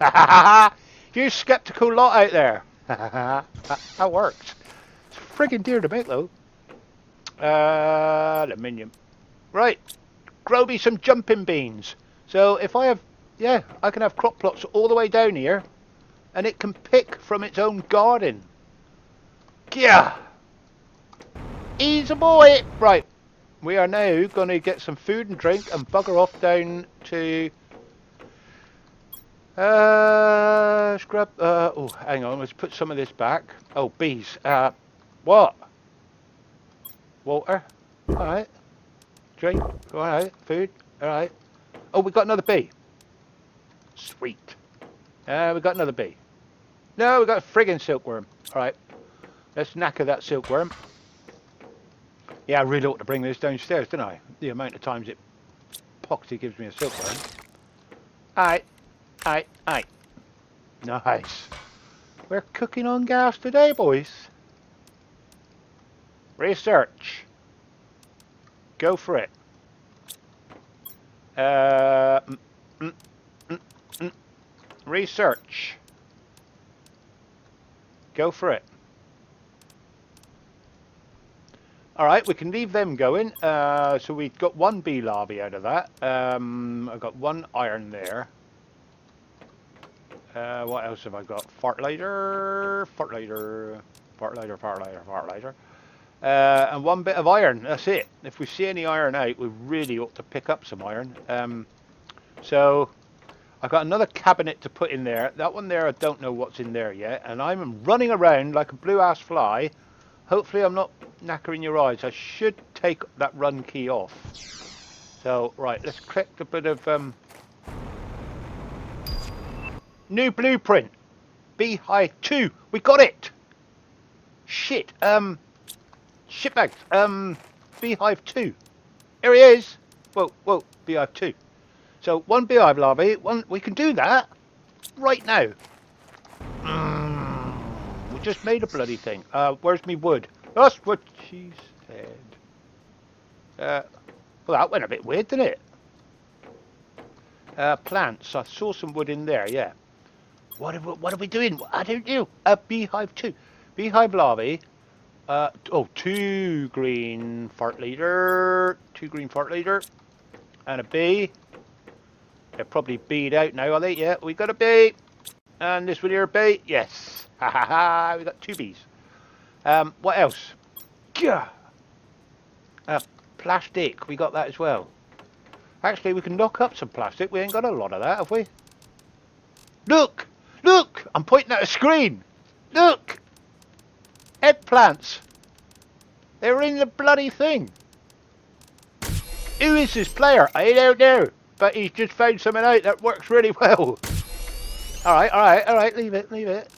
Ha ha ha You skeptical lot out there. Ha ha ha. that works. It's friggin' dear to make though. Uh, aluminium. Right. Grow me some jumping beans. So if I have, yeah, I can have crop plots all the way down here and it can pick from its own garden. Yeah. Easy boy. Right. We are now going to get some food and drink and bugger off down to... Uh, scrub... Uh, oh, hang on. Let's put some of this back. Oh, bees. Uh, what? Water. Alright. Drink. Alright. Food. Alright. Oh, we got another bee. Sweet. Uh, we got another bee. No, we got a friggin' silkworm. Alright. Let's knacker that silkworm. Yeah, I really ought to bring this downstairs, don't I? The amount of times it poxy gives me a silkworm. Alright. Alright. Alright. Nice. We're cooking on gas today, boys. Research. Go for it. Uh, mm, mm, mm, mm, research. Go for it. Alright, we can leave them going. Uh, so we've got one bee larvae out of that. Um, I've got one iron there. Uh, what else have I got? Fertilizer, fertilizer, fertilizer, fertilizer, fertilizer. Uh, and one bit of iron, that's it. If we see any iron out, we really ought to pick up some iron. Um, so, I've got another cabinet to put in there. That one there, I don't know what's in there yet. And I'm running around like a blue-ass fly. Hopefully I'm not knackering your eyes. I should take that run key off. So, right, let's collect a bit of... Um, new blueprint. Beehive 2. We got it! Shit. Um... Shitbags. Um, Beehive 2. Here he is. Whoa, whoa, Beehive 2. So one Beehive larvae, one, we can do that right now. Mm, we just made a bloody thing. Uh, where's me wood? That's what she said. Uh, well, that went a bit weird, didn't it? Uh, plants. I saw some wood in there, yeah. What are we, what are we doing? I don't know. A beehive 2. Beehive larvae uh, oh, two green fart leader, two green fart leader, and a bee. They're probably bead out now, are they? Yeah, we got a bee. And this one here, a bee. Yes. Ha ha ha. We got two bees. Um, what else? Gah. Uh, plastic. We got that as well. Actually, we can knock up some plastic. We ain't got a lot of that, have we? Look! Look! I'm pointing at a screen. Look! Eggplants. They're in the bloody thing. Who is this player? I don't know. But he's just found something out that works really [LAUGHS] well. Alright, alright, alright. Leave it, leave it.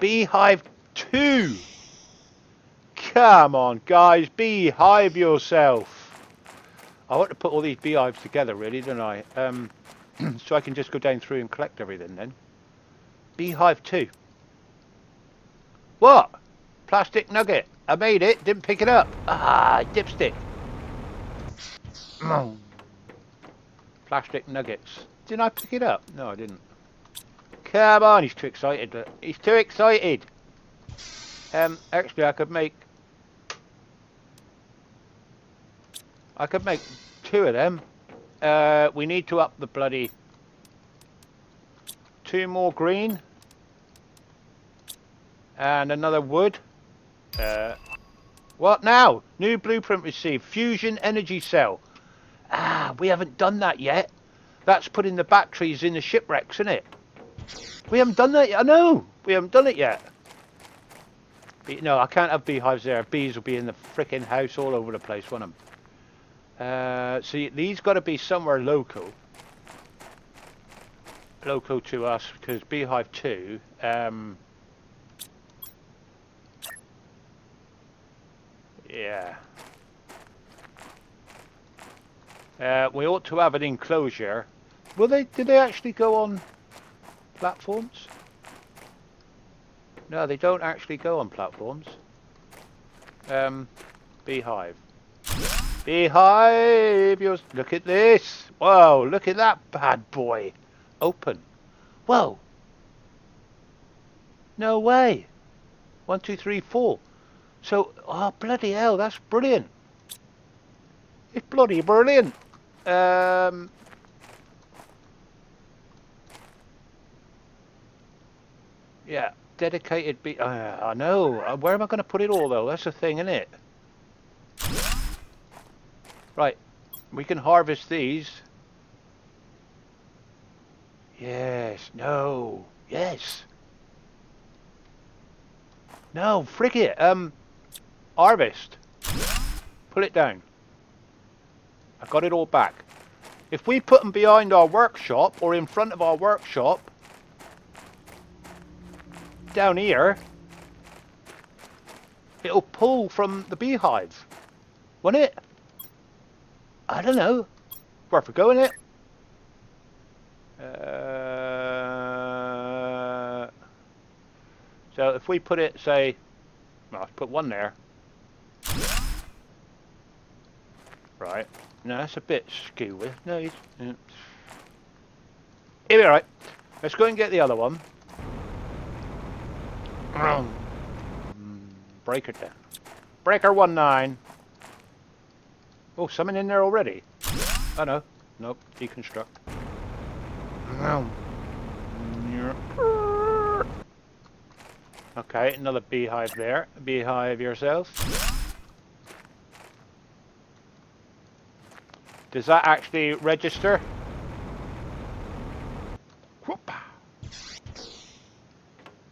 Beehive 2. Come on, guys. Beehive yourself. I want to put all these beehives together, really, don't I? Um, [CLEARS THROAT] so I can just go down through and collect everything then. Beehive 2. What? Plastic nugget. I made it, didn't pick it up. Ah, dipstick. Plastic nuggets. Didn't I pick it up? No, I didn't. Come on, he's too excited. He's too excited. Um, actually, I could make... I could make two of them. Uh, we need to up the bloody... Two more green and another wood. Uh, what now? New blueprint received. Fusion energy cell. Ah, we haven't done that yet. That's putting the batteries in the shipwrecks, isn't it? We haven't done that yet. I know. We haven't done it yet. But, no, I can't have beehives there. Bees will be in the freaking house all over the place, won't them? Uh, see, these got to be somewhere local. Local to us, because Beehive 2... Um, yeah. Uh, we ought to have an enclosure. Will they? Do they actually go on platforms? No, they don't actually go on platforms. Um, beehive. Beehive! You're, look at this! Whoa, look at that bad boy! Open. Whoa! No way! One, two, three, four. So, oh bloody hell, that's brilliant! It's bloody brilliant! Um, yeah, dedicated be. Uh, I know. Uh, where am I going to put it all though? That's the thing, isn't it? Right, we can harvest these. Yes. No. Yes. No. Frick it. Um. Harvest. Pull it down. I got it all back. If we put them behind our workshop or in front of our workshop, down here, it'll pull from the beehive, won't it? I don't know. Worth a go, in it? Uh, so if we put it, say, well, let's put one there. Right. No, that's a bit skewy. No, he's... Yeah. Here we are. Let's go and get the other one. Oh. Hmm, Breaker down. Breaker 1-9. Oh, something in there already. Oh no. Nope. Deconstruct. Oh. Okay, another beehive there. Beehive yourself. Does that actually register? Whoop.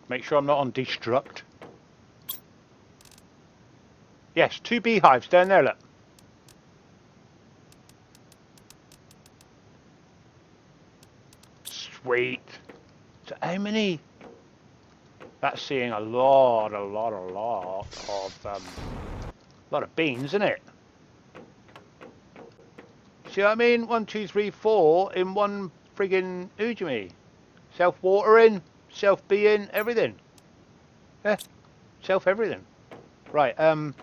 Make sure I'm not on destruct. Yes, two beehives down there, look. Sweet. So how many? That's seeing a lot, a lot, a lot of, um, a lot of beans, isn't it? See what I mean? One, two, three, four in one friggin' Ujimi. Self-watering, self-being, everything. Yeah, self-everything. Right, um...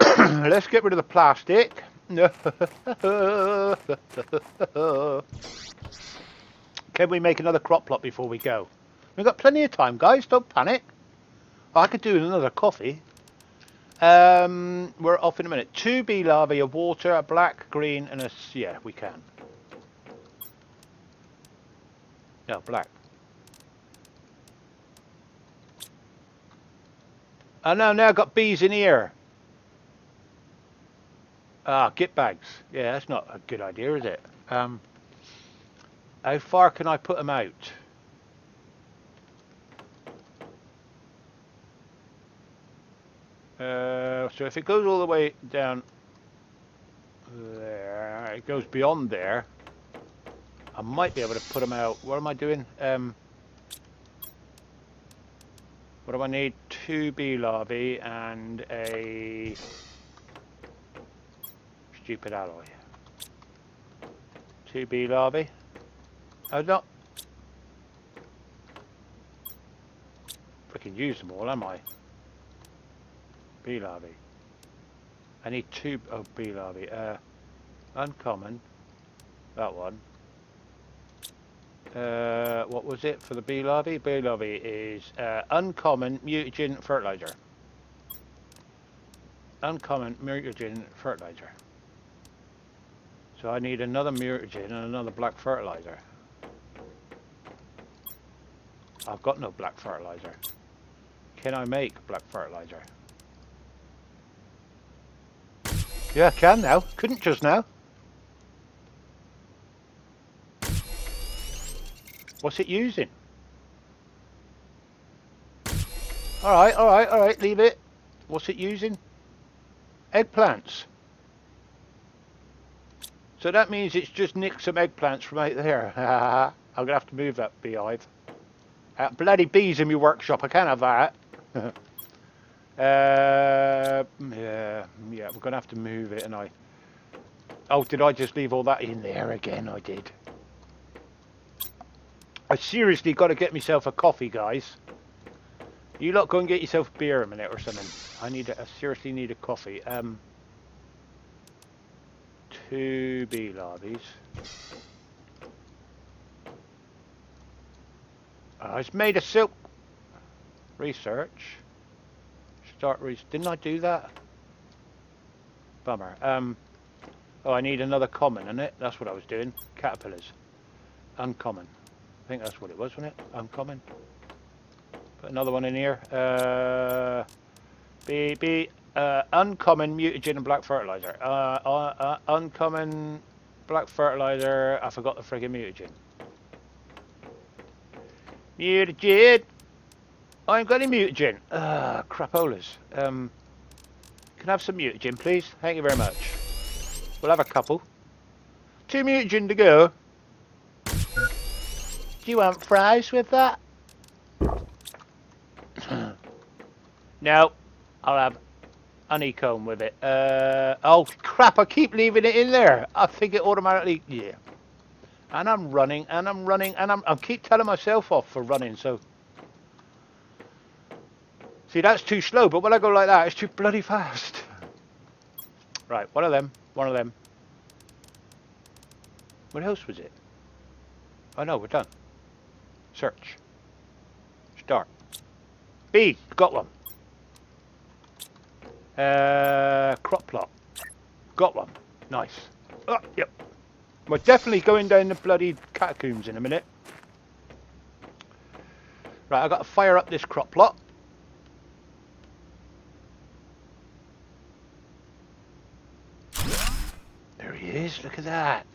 [COUGHS] let's get rid of the plastic. [LAUGHS] Can we make another crop plot before we go? We've got plenty of time, guys. Don't panic. I could do another coffee. Um, we're off in a minute. Two bee larvae, a water, a black, green, and a... Yeah, we can. No, black. Oh no, now I've got bees in here. Ah, git bags. Yeah, that's not a good idea, is it? Um, how far can I put them out? Uh, so if it goes all the way down there, it goes beyond there. I might be able to put them out. What am I doing? Um, what do I need? Two bee larvae and a stupid alloy. Two bee larvae. Oh, not. Freaking use them all, am I? Bee larvae. I need two oh bee larvae. Uh, uncommon. That one. Uh, what was it for the bee larvae? Bee larvae is uh, uncommon mutagen fertilizer. Uncommon mutagen fertilizer. So I need another mutagen and another black fertilizer. I've got no black fertilizer. Can I make black fertilizer? Yeah, can now. Couldn't just now. What's it using? Alright, alright, alright, leave it. What's it using? Eggplants. So that means it's just nicked some eggplants from out there. [LAUGHS] I'm going to have to move that beehive. Uh, bloody bees in my workshop, I can't have that. [LAUGHS] uh, yeah, yeah, we're going to have to move it, and I... Oh, did I just leave all that in there again? I did. I seriously got to get myself a coffee, guys. You lot go and get yourself a beer a minute or something. I need, a, I seriously need a coffee. Um, two bee lobbies. Uh, it's made a silk research. Start re Didn't I do that? Bummer. Um. Oh, I need another common in it. That's what I was doing. Caterpillars. Uncommon. I think that's what it was, wasn't it? Uncommon. Put another one in here. Uh, be be uh, uncommon mutagen and black fertilizer. Uh, uh, uh, uncommon black fertilizer. I forgot the friggin' mutagen. Mutagen. I ain't got any mutagen. Ah, crapolas. Um, can I have some mutagen, please? Thank you very much. We'll have a couple. Two mutagen to go. Do you want fries with that? [CLEARS THROAT] no, I'll have honeycomb with it. Uh, oh crap, I keep leaving it in there. I think it automatically, yeah. And I'm running, and I'm running, and I'm, I keep telling myself off for running, so. See, that's too slow, but when I go like that, it's too bloody fast. Right, one of them, one of them. What else was it? Oh no, we're done. Search. Start. B, got one. Uh, crop plot. Got one. Nice. Oh, yep. We're definitely going down the bloody catacombs in a minute. Right, I've got to fire up this crop plot. Is, look at that.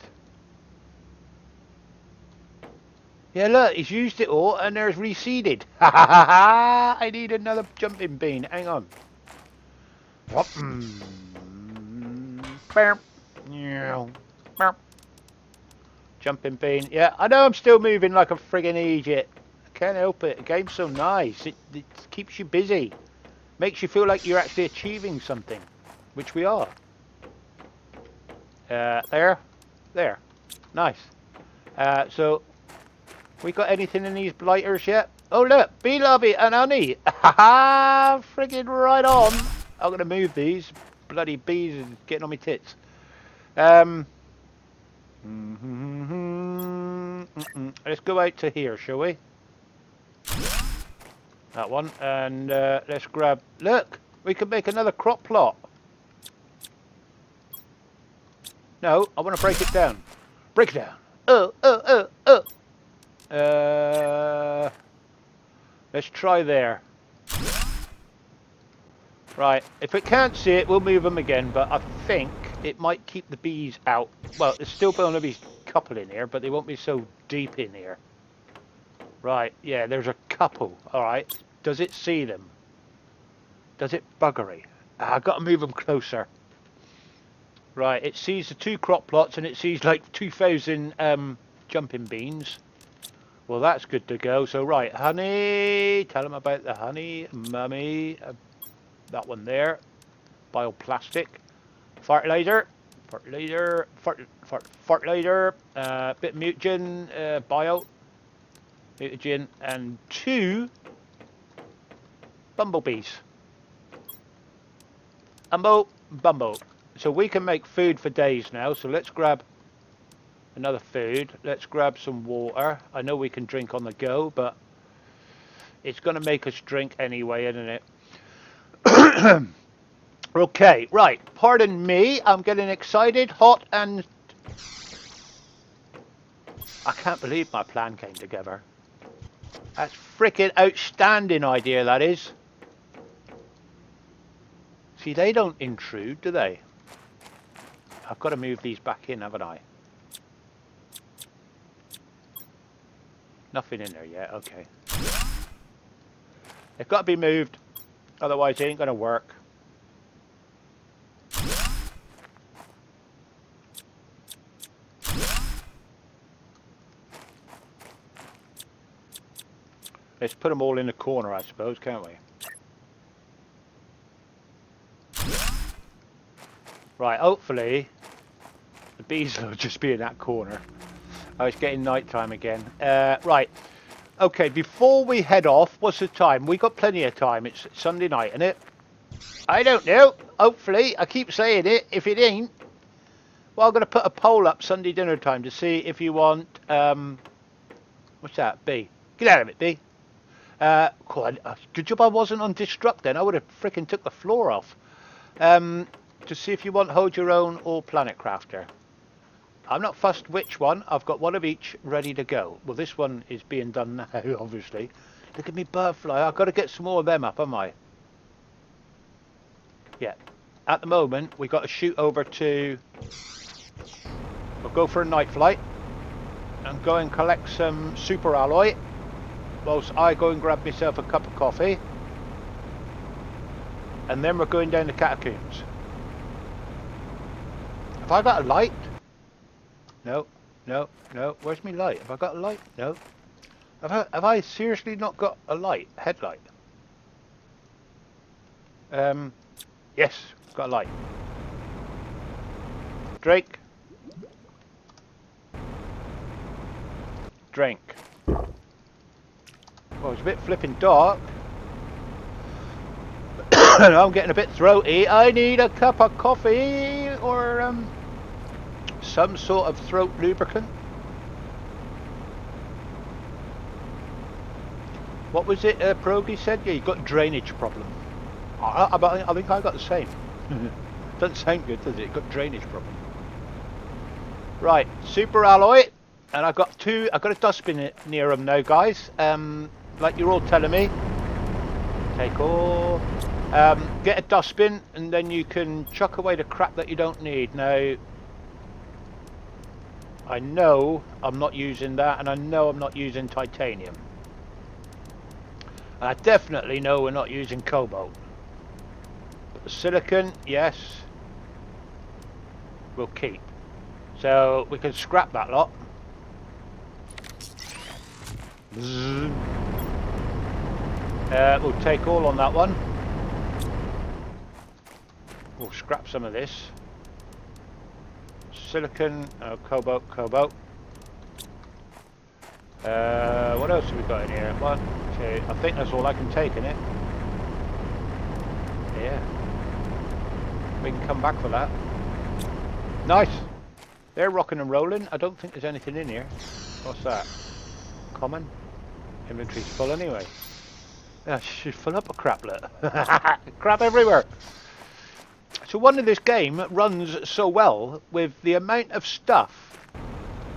Yeah, look, he's used it all and there's reseeded. Ha ha ha ha! I need another jumping bean. Hang on. Mm. Jumping bean. Yeah, I know I'm still moving like a friggin' idiot. I can't help it. The game's so nice. It, it keeps you busy. Makes you feel like you're actually achieving something. Which we are. Uh, there. There. Nice. Uh, so, we got anything in these blighters yet? Oh look, bee lobby and honey. Ha ha! Friggin' right on. I'm to move these. Bloody bees are getting on my tits. Um. [LAUGHS] Let's go out to here, shall we? That one. And uh, let's grab... Look! We can make another crop plot. No, I want to break it down. Break it down. Oh, oh, oh, oh. Uh, let's try there. Right, if it can't see it, we'll move them again, but I think it might keep the bees out. Well, there's still going to be a couple in here, but they won't be so deep in here. Right, yeah, there's a couple. Alright, does it see them? Does it buggery? Ah, I've got to move them closer. Right, it sees the two crop plots and it sees like 2,000 um, jumping beans. Well, that's good to go. So, right, honey, tell them about the honey, mummy, uh, that one there. Bioplastic. Fertilizer. Fertilizer. Fert, fert, fertilizer. Uh, bit mutagen. Uh, bio. Mutagen. And two bumblebees. Umbo. Bumbo. So we can make food for days now. So let's grab another food. Let's grab some water. I know we can drink on the go, but it's going to make us drink anyway, isn't it? [COUGHS] okay, right. Pardon me. I'm getting excited, hot, and... I can't believe my plan came together. That's freaking outstanding idea, that is. See, they don't intrude, do they? I've got to move these back in, haven't I? Nothing in there yet, okay. They've got to be moved, otherwise it ain't going to work. Let's put them all in the corner, I suppose, can't we? Right, hopefully the bees will just be in that corner. Oh, it's getting night time again. Uh, right. Okay, before we head off, what's the time? We got plenty of time. It's Sunday night, isn't it? I don't know. Hopefully. I keep saying it. If it ain't, well, I'm going to put a poll up Sunday dinner time to see if you want... Um, what's that? B. Get out of it, B. Uh, God, uh, good job I wasn't on Destruct then. I would have freaking took the floor off. Um, to see if you want Hold Your Own or Planet Crafter. I'm not fussed which one. I've got one of each ready to go. Well, this one is being done now, [LAUGHS] obviously. Look at me butterfly. I've got to get some more of them up, haven't I? Yeah. At the moment, we've got to shoot over to... We'll go for a night flight. And go and collect some super alloy. Whilst I go and grab myself a cup of coffee. And then we're going down the catacombs. Have I got a light? No, no, no. Where's my light? Have I got a light? No. Have I, have I seriously not got a light? Headlight? Um, yes, got a light. Drake. Drink. Well, it's a bit flipping dark. [COUGHS] I'm getting a bit throaty. I need a cup of coffee or um, some sort of throat lubricant. What was it uh, Progi said? Yeah, you've got drainage problem. I, I, I think I got the same. [LAUGHS] Doesn't sound good, does it? Got drainage problem. Right, super alloy, and I've got two. I've got a dustbin near them now, guys. Um, like you're all telling me. Take all. Um, get a dustbin, and then you can chuck away the crap that you don't need. Now, I know I'm not using that and I know I'm not using titanium. And I definitely know we're not using cobalt. But silicon, yes, we'll keep. So we can scrap that lot. Uh, we'll take all on that one. We'll scrap some of this silicon, uh, cobalt, cobalt. Uh, what else have we got in here? One, two, I think that's all I can take in it. Yeah. We can come back for that. Nice! They're rocking and rolling. I don't think there's anything in here. What's that? Common? Inventory's full anyway. Yeah, she's full up of craplet. [LAUGHS] crap everywhere. So one of this game runs so well with the amount of stuff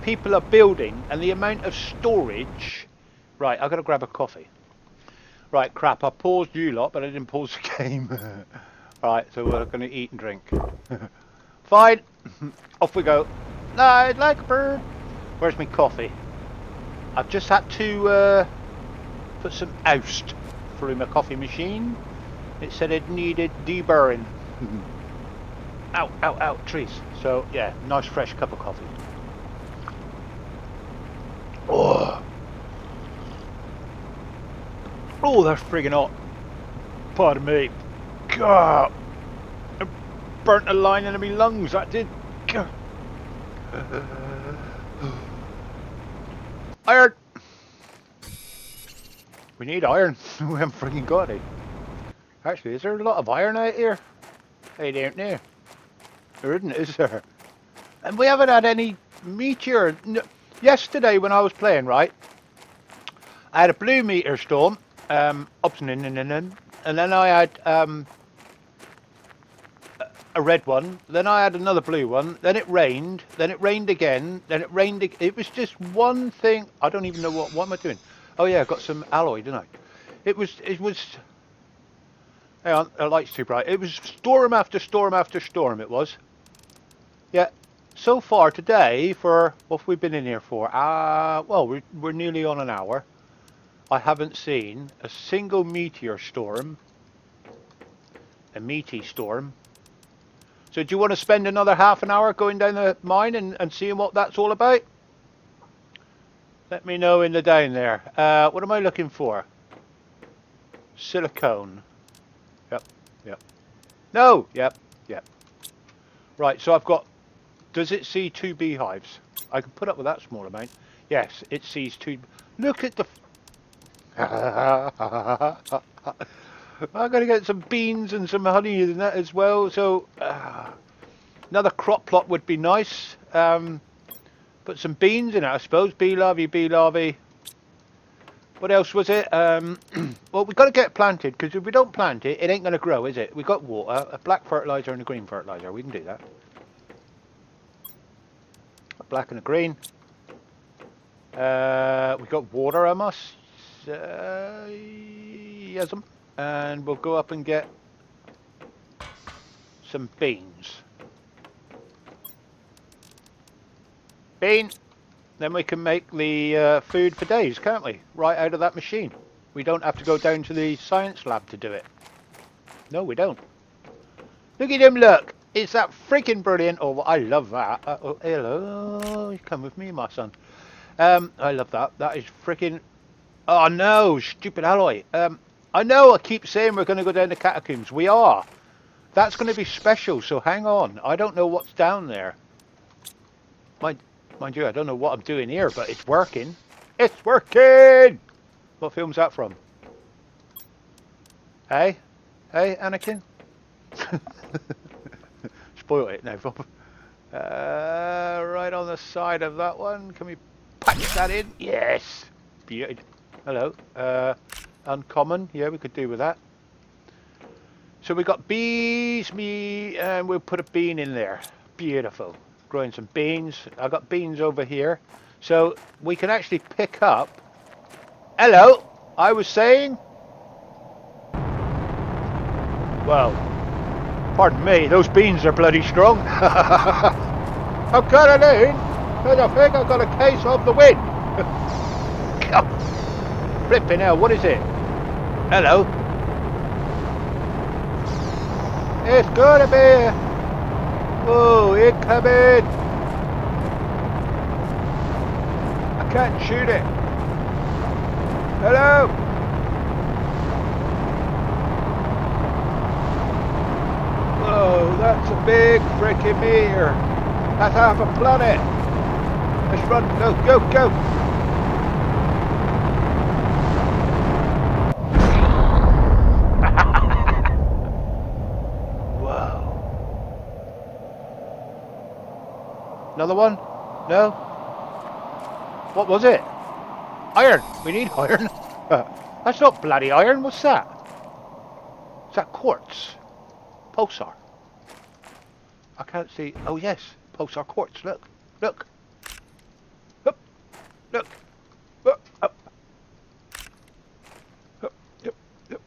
people are building and the amount of storage. Right, I've got to grab a coffee. Right, crap, I paused you lot, but I didn't pause the game. [LAUGHS] right, so we're going to eat and drink. [LAUGHS] Fine, [LAUGHS] off we go. Night like a bird. Where's my coffee? I've just had to uh, put some oust through my coffee machine. It said it needed deburring. Mm-hmm. Out, out, out, trees. So, yeah, nice fresh cup of coffee. Oh, oh that's friggin' hot. Pardon me. God, I burnt a line into my lungs, that did. [SIGHS] Iron! We need iron. [LAUGHS] we haven't friggin' got any. Actually, is there a lot of iron out here? Hey, there, there. There isn't, is there? And we haven't had any meteor. Yesterday when I was playing, right, I had a blue meteor storm, um, and then I had um, a red one, then I had another blue one, then it rained, then it rained again, then it rained. It was just one thing. I don't even know what. What am I doing? Oh yeah, I got some alloy, didn't I? It was. It was. Hang on, the light's too bright. It was storm after storm after storm. It was. Yeah, so far today, for what we've we been in here for? Uh, well, we're, we're nearly on an hour. I haven't seen a single meteor storm, a meaty storm. So do you want to spend another half an hour going down the mine and, and seeing what that's all about? Let me know in the down there. Uh, what am I looking for? Silicone. Yep. No, yep, yep. Right, so I've got does it see two beehives? I can put up with that small amount. Yes, it sees two. Look at the. [LAUGHS] I'm going to get some beans and some honey in that as well. So uh, another crop plot would be nice. Um, put some beans in it, I suppose. Bee larvae, bee larvae. What else was it? Um, [CLEARS THROAT] well, we've got to get planted because if we don't plant it, it ain't going to grow, is it? We've got water, a black fertilizer and a green fertilizer. We can do that A black and a green. Uh, we got water, I must. Uh, yes, and we'll go up and get some beans. Bean. Then we can make the uh, food for days, can't we? Right out of that machine. We don't have to go down to the science lab to do it. No, we don't. Look at him, look. Is that freaking brilliant? Oh, I love that. Uh, oh, hello. Come with me, my son. Um, I love that. That is freaking... Oh, no. Stupid alloy. Um, I know I keep saying we're going to go down the catacombs. We are. That's going to be special, so hang on. I don't know what's down there. Mind, you, I don't know what I'm doing here, but it's working. It's working! What film's that from? Hey? Hey, Anakin? [LAUGHS] spoil it now. Uh, right on the side of that one. Can we patch that in? Yes. Beautiful. Hello. Uh, uncommon. Yeah, we could do with that. So we got bees, me, and we'll put a bean in there. Beautiful. Growing some beans. I got beans over here. So we can actually pick up. Hello. I was saying. Well, Pardon me, those beans are bloody strong. How can I lean? I think I've got a case of the wind. [LAUGHS] Flipping hell, what is it? Hello? It's gonna be... Oh, incoming! I can't shoot it. Hello? Oh, that's a big freaking meteor. That's half a planet. Let's run. Go, go, go. Whoa. Another one? No? What was it? Iron. We need iron. [LAUGHS] That's not bloody iron. What's that? Is that quartz? Pulsar. I can't see. Oh yes, pulsar quartz. Look, look, up, look, up, up, up, yep.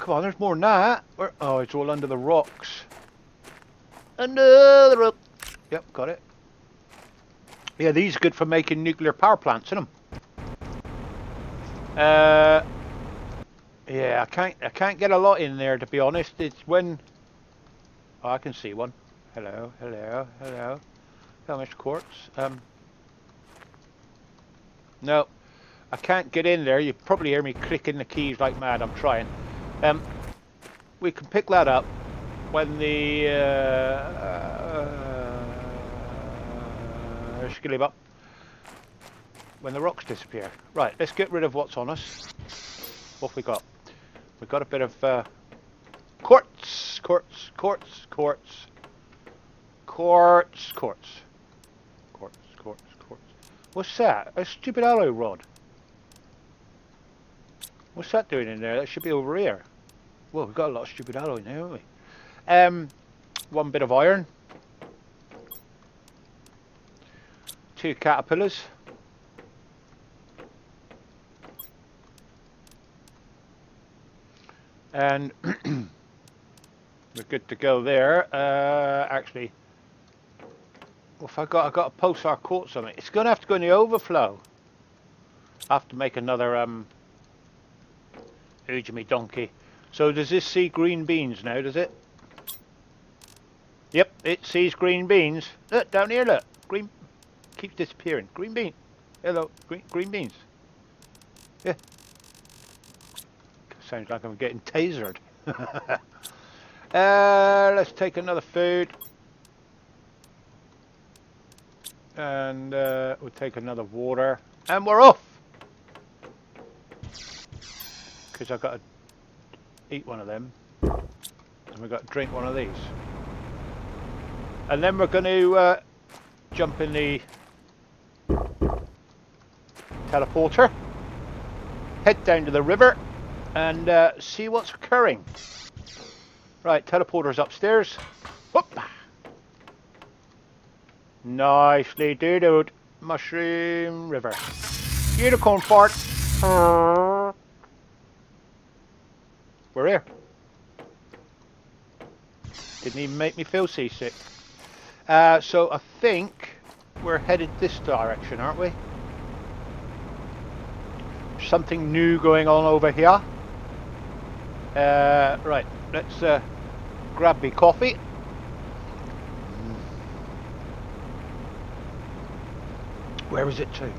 Come on, there's more than that. Where? Oh, it's all under the rocks. Under the rock. Yep, got it. Yeah, these are good for making nuclear power plants, isn't them? Uh, yeah, I can't I can't get a lot in there to be honest. It's when oh, I can see one. Hello, hello, hello. How much quartz? Um No. I can't get in there. You probably hear me clicking the keys like mad. I'm trying. Um we can pick that up when the uh, uh, up when the rocks disappear. Right, let's get rid of what's on us. What we got? We've got a bit of uh, quartz, quartz, quartz, quartz, quartz, quartz, quartz, quartz, quartz. What's that? A stupid alloy rod. What's that doing in there? That should be over here. Well, we've got a lot of stupid alloy now, haven't we? Um, one bit of iron. Two caterpillars. and [CLEARS THROAT] We're good to go there. Uh, actually, if I got I got a pulsar quartz on it, it's going to have to go in the overflow. I have to make another um. Me donkey. So does this see green beans now? Does it? Yep, it sees green beans. Look down here. Look, green keeps disappearing. Green bean. Hello, green green beans. Yeah. Sounds like I'm getting tasered. [LAUGHS] uh, let's take another food. And uh, we'll take another water. And we're off! Because I've got to eat one of them. And we've got to drink one of these. And then we're going to uh, jump in the teleporter. Head down to the river and uh, see what's occurring. Right, teleporter's upstairs. Whoop. Nicely doodled. Mushroom River. Unicorn fart. We're here. Didn't even make me feel seasick. Uh, so I think we're headed this direction, aren't we? Something new going on over here. Uh, right, let's uh, grab me coffee. Where is it to?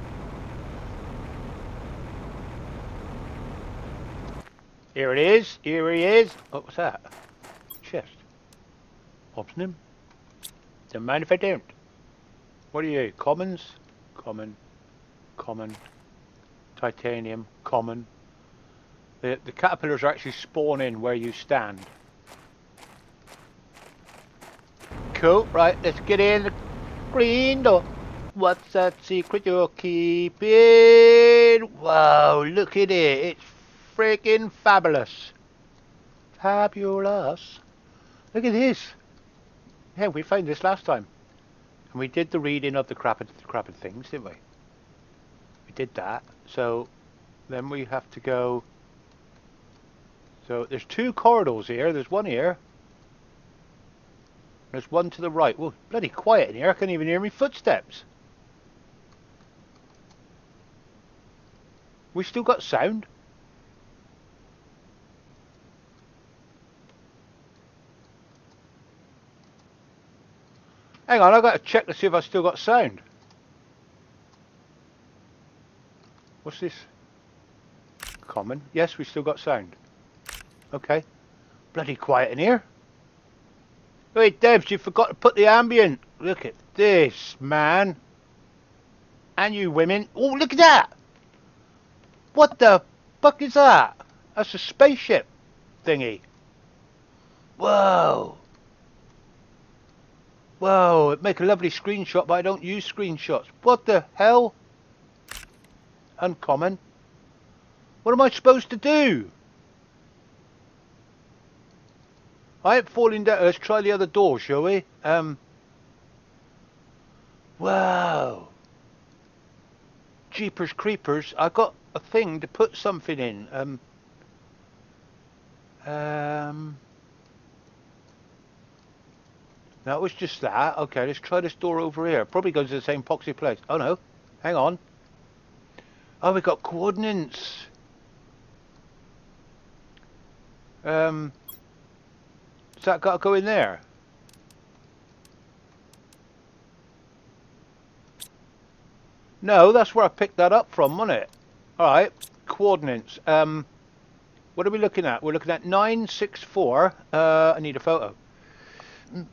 Here it is. Here he is. Oh, what's that? Chest. Him. Don't mind if I don't. What are you? Commons? Common. Common. Titanium. Common. The, the caterpillars are actually spawning where you stand. Cool, right, let's get in the green door. What's that secret you're keeping? Wow, look at it. It's freaking fabulous. Fabulous. Look at this. Yeah, we found this last time. And we did the reading of the crap things, didn't we? We did that. So then we have to go so there's two corridors here. There's one here. There's one to the right. Well, bloody quiet in here. I can't even hear me footsteps. We still got sound. Hang on, I've got to check to see if I still got sound. What's this? Common. Yes, we still got sound. Okay. Bloody quiet in here. Wait, Debs, you forgot to put the ambient. Look at this, man. And you women. Oh, look at that. What the fuck is that? That's a spaceship thingy. Whoa. Whoa, it'd make a lovely screenshot, but I don't use screenshots. What the hell? Uncommon. What am I supposed to do? I ain't falling down. Let's try the other door, shall we? Um. Wow. Jeepers creepers. I got a thing to put something in. Um. Um. That was just that. Okay, let's try this door over here. Probably goes to the same poxy place. Oh no. Hang on. Oh, we got coordinates. Um. Has that got to go in there? No, that's where I picked that up from, wasn't it? Alright, coordinates. Um, what are we looking at? We're looking at 964. Uh, I need a photo. [CLEARS THROAT]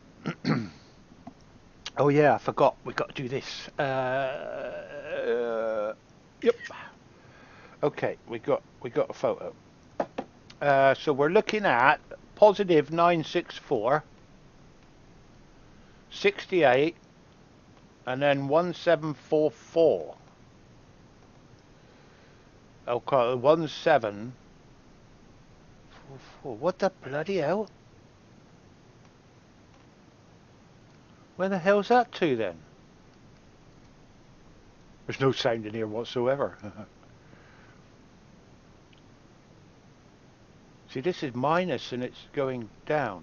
oh yeah, I forgot. We've got to do this. Uh, uh, yep. Okay, we got we got a photo. Uh, so we're looking at positive 964, 68, and then 1744. Okay, 17. What the bloody hell? Where the hell's that to then? There's no sound in here whatsoever. [LAUGHS] See, this is minus and it's going down.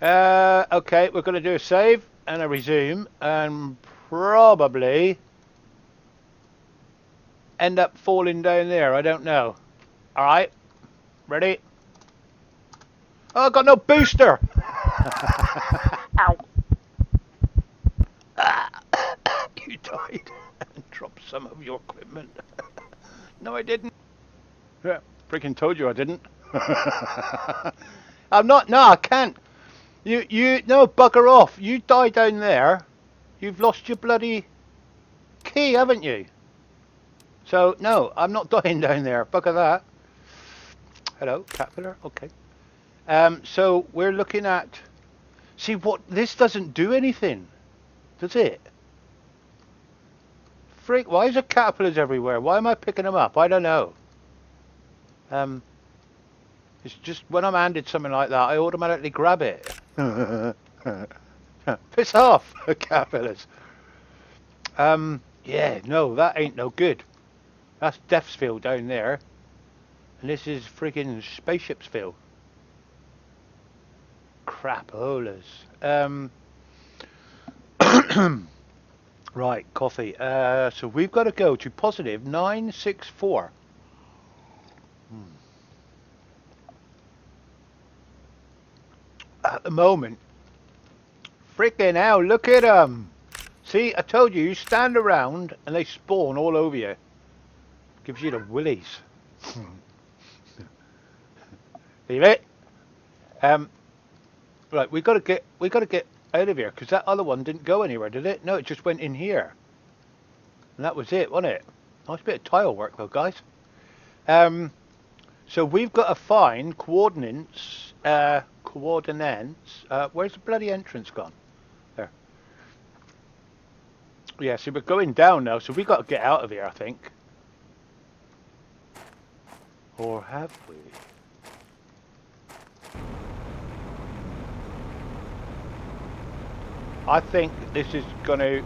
Uh, okay, we're going to do a save and a resume and probably end up falling down there. I don't know. All right. Ready? Oh, I got no booster. [LAUGHS] [LAUGHS] Ow. You died and dropped some of your equipment. [LAUGHS] no, I didn't. Yeah, freaking told you I didn't. [LAUGHS] I'm not. No, I can't. You, you, no, bugger off. You die down there. You've lost your bloody key, haven't you? So, no, I'm not [LAUGHS] dying down there. Bugger that. Hello, caterpillar. Okay. Um, so we're looking at. See what this doesn't do anything, does it? Freak! Why is there caterpillars everywhere? Why am I picking them up? I don't know. Um, it's just when I'm handed something like that, I automatically grab it. [LAUGHS] Piss off, [LAUGHS] caterpillars. Um, yeah, no, that ain't no good. That's Deathsville down there. And this is friggin' Spaceshipsville. Crapolas. Um, [CLEARS THROAT] [COUGHS] right, coffee. Uh, so we've got to go to positive 964. Hmm. At the moment. Freaking hell, look at them. See, I told you, you stand around and they spawn all over you. Gives you the willies. [LAUGHS] Leave it. Um, right, we've got to get we've got to get out of here because that other one didn't go anywhere, did it? No, it just went in here, and that was it, wasn't it? Nice bit of tile work, though, guys. Um, so we've got to find coordinates. Uh, coordinates. Uh, where's the bloody entrance gone? There. Yeah, see, we're going down now, so we've got to get out of here, I think. Or have we? I think this is going to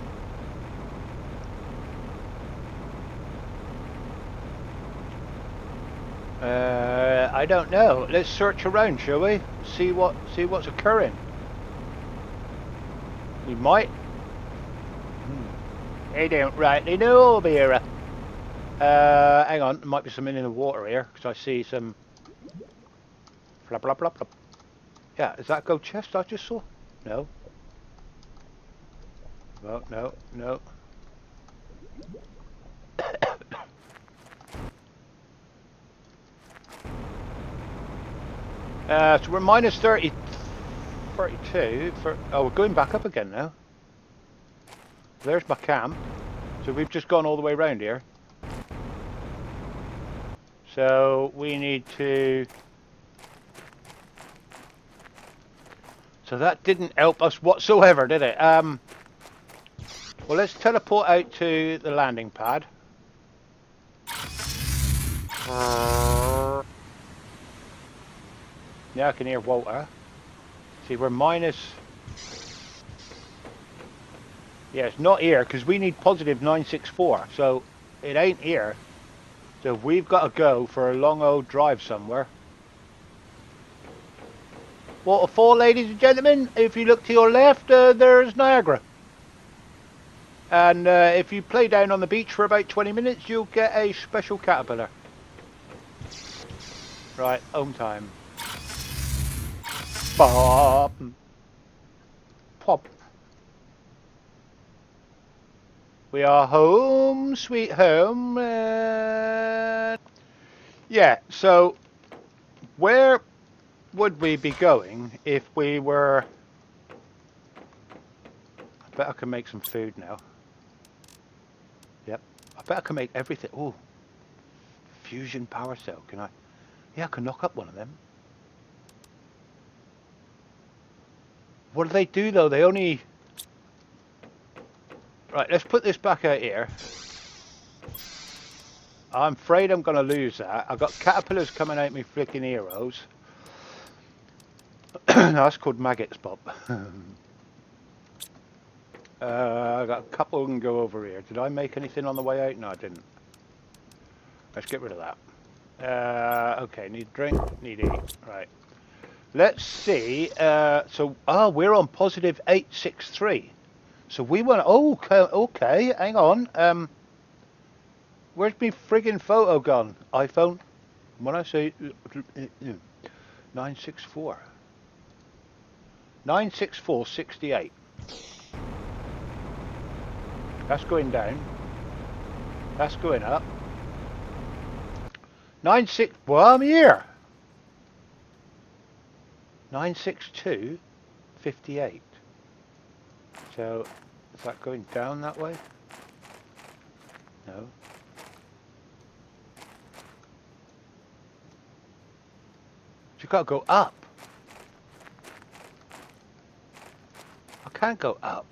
Uh, I don't know. Let's search around, shall we? See what see what's occurring. We might. Hmm. I don't rightly know, Vera. Uh, hang on, there might be something in the water here because I see some. Flop, flop, flop, flop. Yeah, is that gold chest I just saw? No. No, no, no. uh, so we're minus 30, 32. For, oh, we're going back up again now. There's my camp. So we've just gone all the way around here. So we need to... So that didn't help us whatsoever, did it? Um, well, let's teleport out to the landing pad. Now I can hear Walter. See, we're minus... Yeah, it's not here, because we need positive 964, so it ain't here. So we've got to go for a long old drive somewhere. Waterfall, ladies and gentlemen. If you look to your left, uh, there's Niagara. And uh, if you play down on the beach for about 20 minutes, you'll get a special caterpillar. Right, home time. Pop. Pop. We are home, sweet home. Uh, yeah, so where would we be going if we were... I bet I can make some food now. Bet I can make everything. Oh, fusion power cell. Can I? Yeah, I can knock up one of them. What do they do though? They only Right, let's put this back out here. I'm afraid I'm going to lose that. I've got caterpillars coming at me flicking arrows. no, [CLEARS THROAT] that's called maggots, Bob. [LAUGHS] uh, I got a couple can go over here. Did I make anything on the way out? No, I didn't. Let's get rid of that. Uh, okay, need drink, need eat. Right. Let's see. Uh, so, oh, we're on positive 863. So we want. Okay, okay. Hang on. Um, where's my friggin' photo gone? iPhone. When I say uh, 964. 964 68. That's going down. That's going up. 96. Well, I'm here. 962 58. So, is that going down that way? No. You gotta go up. I can't go up.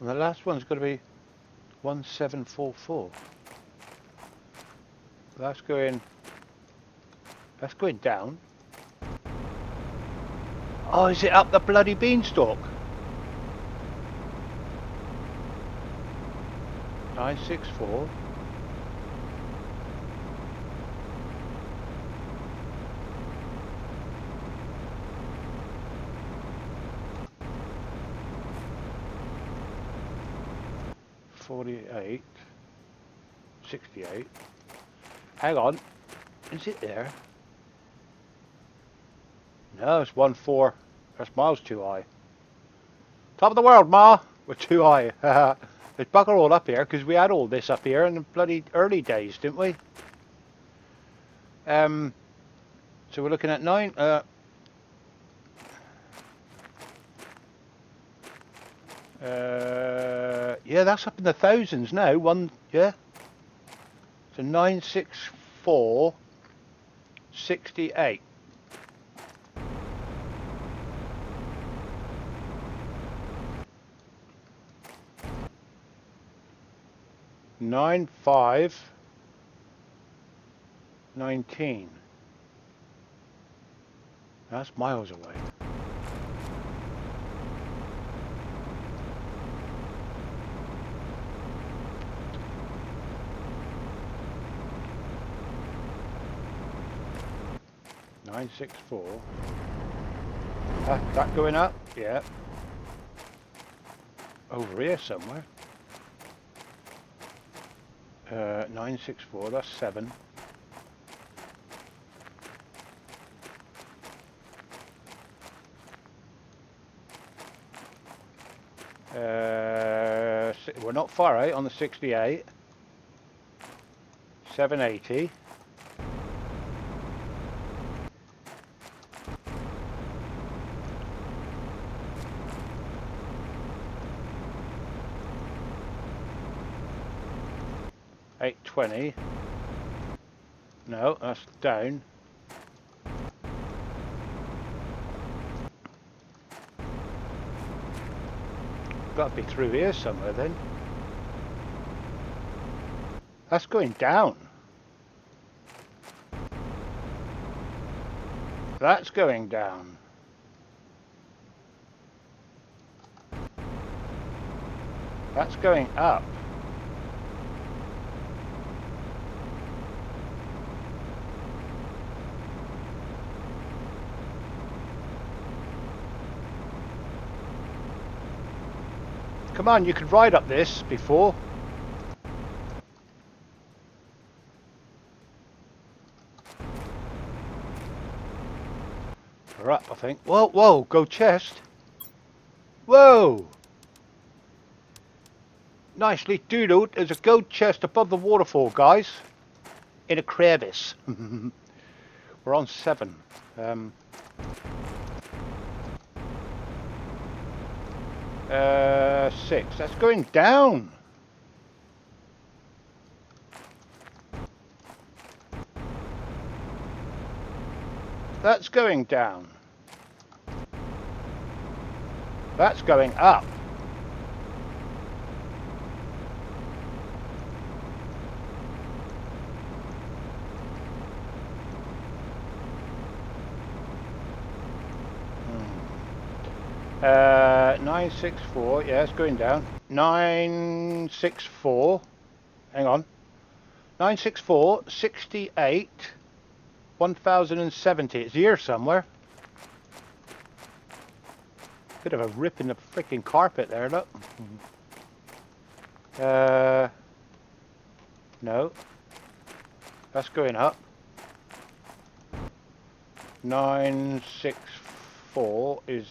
And the last one's got to be 1744. That's going... That's going down. Oh, is it up the bloody beanstalk? 964. Forty-eight, sixty-eight. Hang on, is it there? No, it's one four. That's miles too high. Top of the world, Ma. We're too high. [LAUGHS] Let's buckle all up here because we had all this up here in the bloody early days, didn't we? Um. So we're looking at nine. Uh, uh, yeah, that's up in the thousands now. One, yeah. So nine six four sixty eight. nine five nineteen. That's miles away. Nine six four. That, that going up? Yeah. Over here somewhere. Uh, 964, that's 7. Uh, we're not far out on the 68. 780. Eight twenty. No, that's down. Got to be through here somewhere then. That's going down. That's going down. That's going up. Come on, you could ride up this before. Up, I think. Whoa, whoa, go chest. Whoa! Nicely doodled. There's a gold chest above the waterfall, guys. In a crevice. [LAUGHS] We're on seven. Um, Uh, six. That's going down. That's going down. That's going up. Uh, 964, yeah, it's going down. 964, hang on. 964, 68, 1070. It's here somewhere. Bit of a rip in the freaking carpet there, look. Uh, no. That's going up. 964 is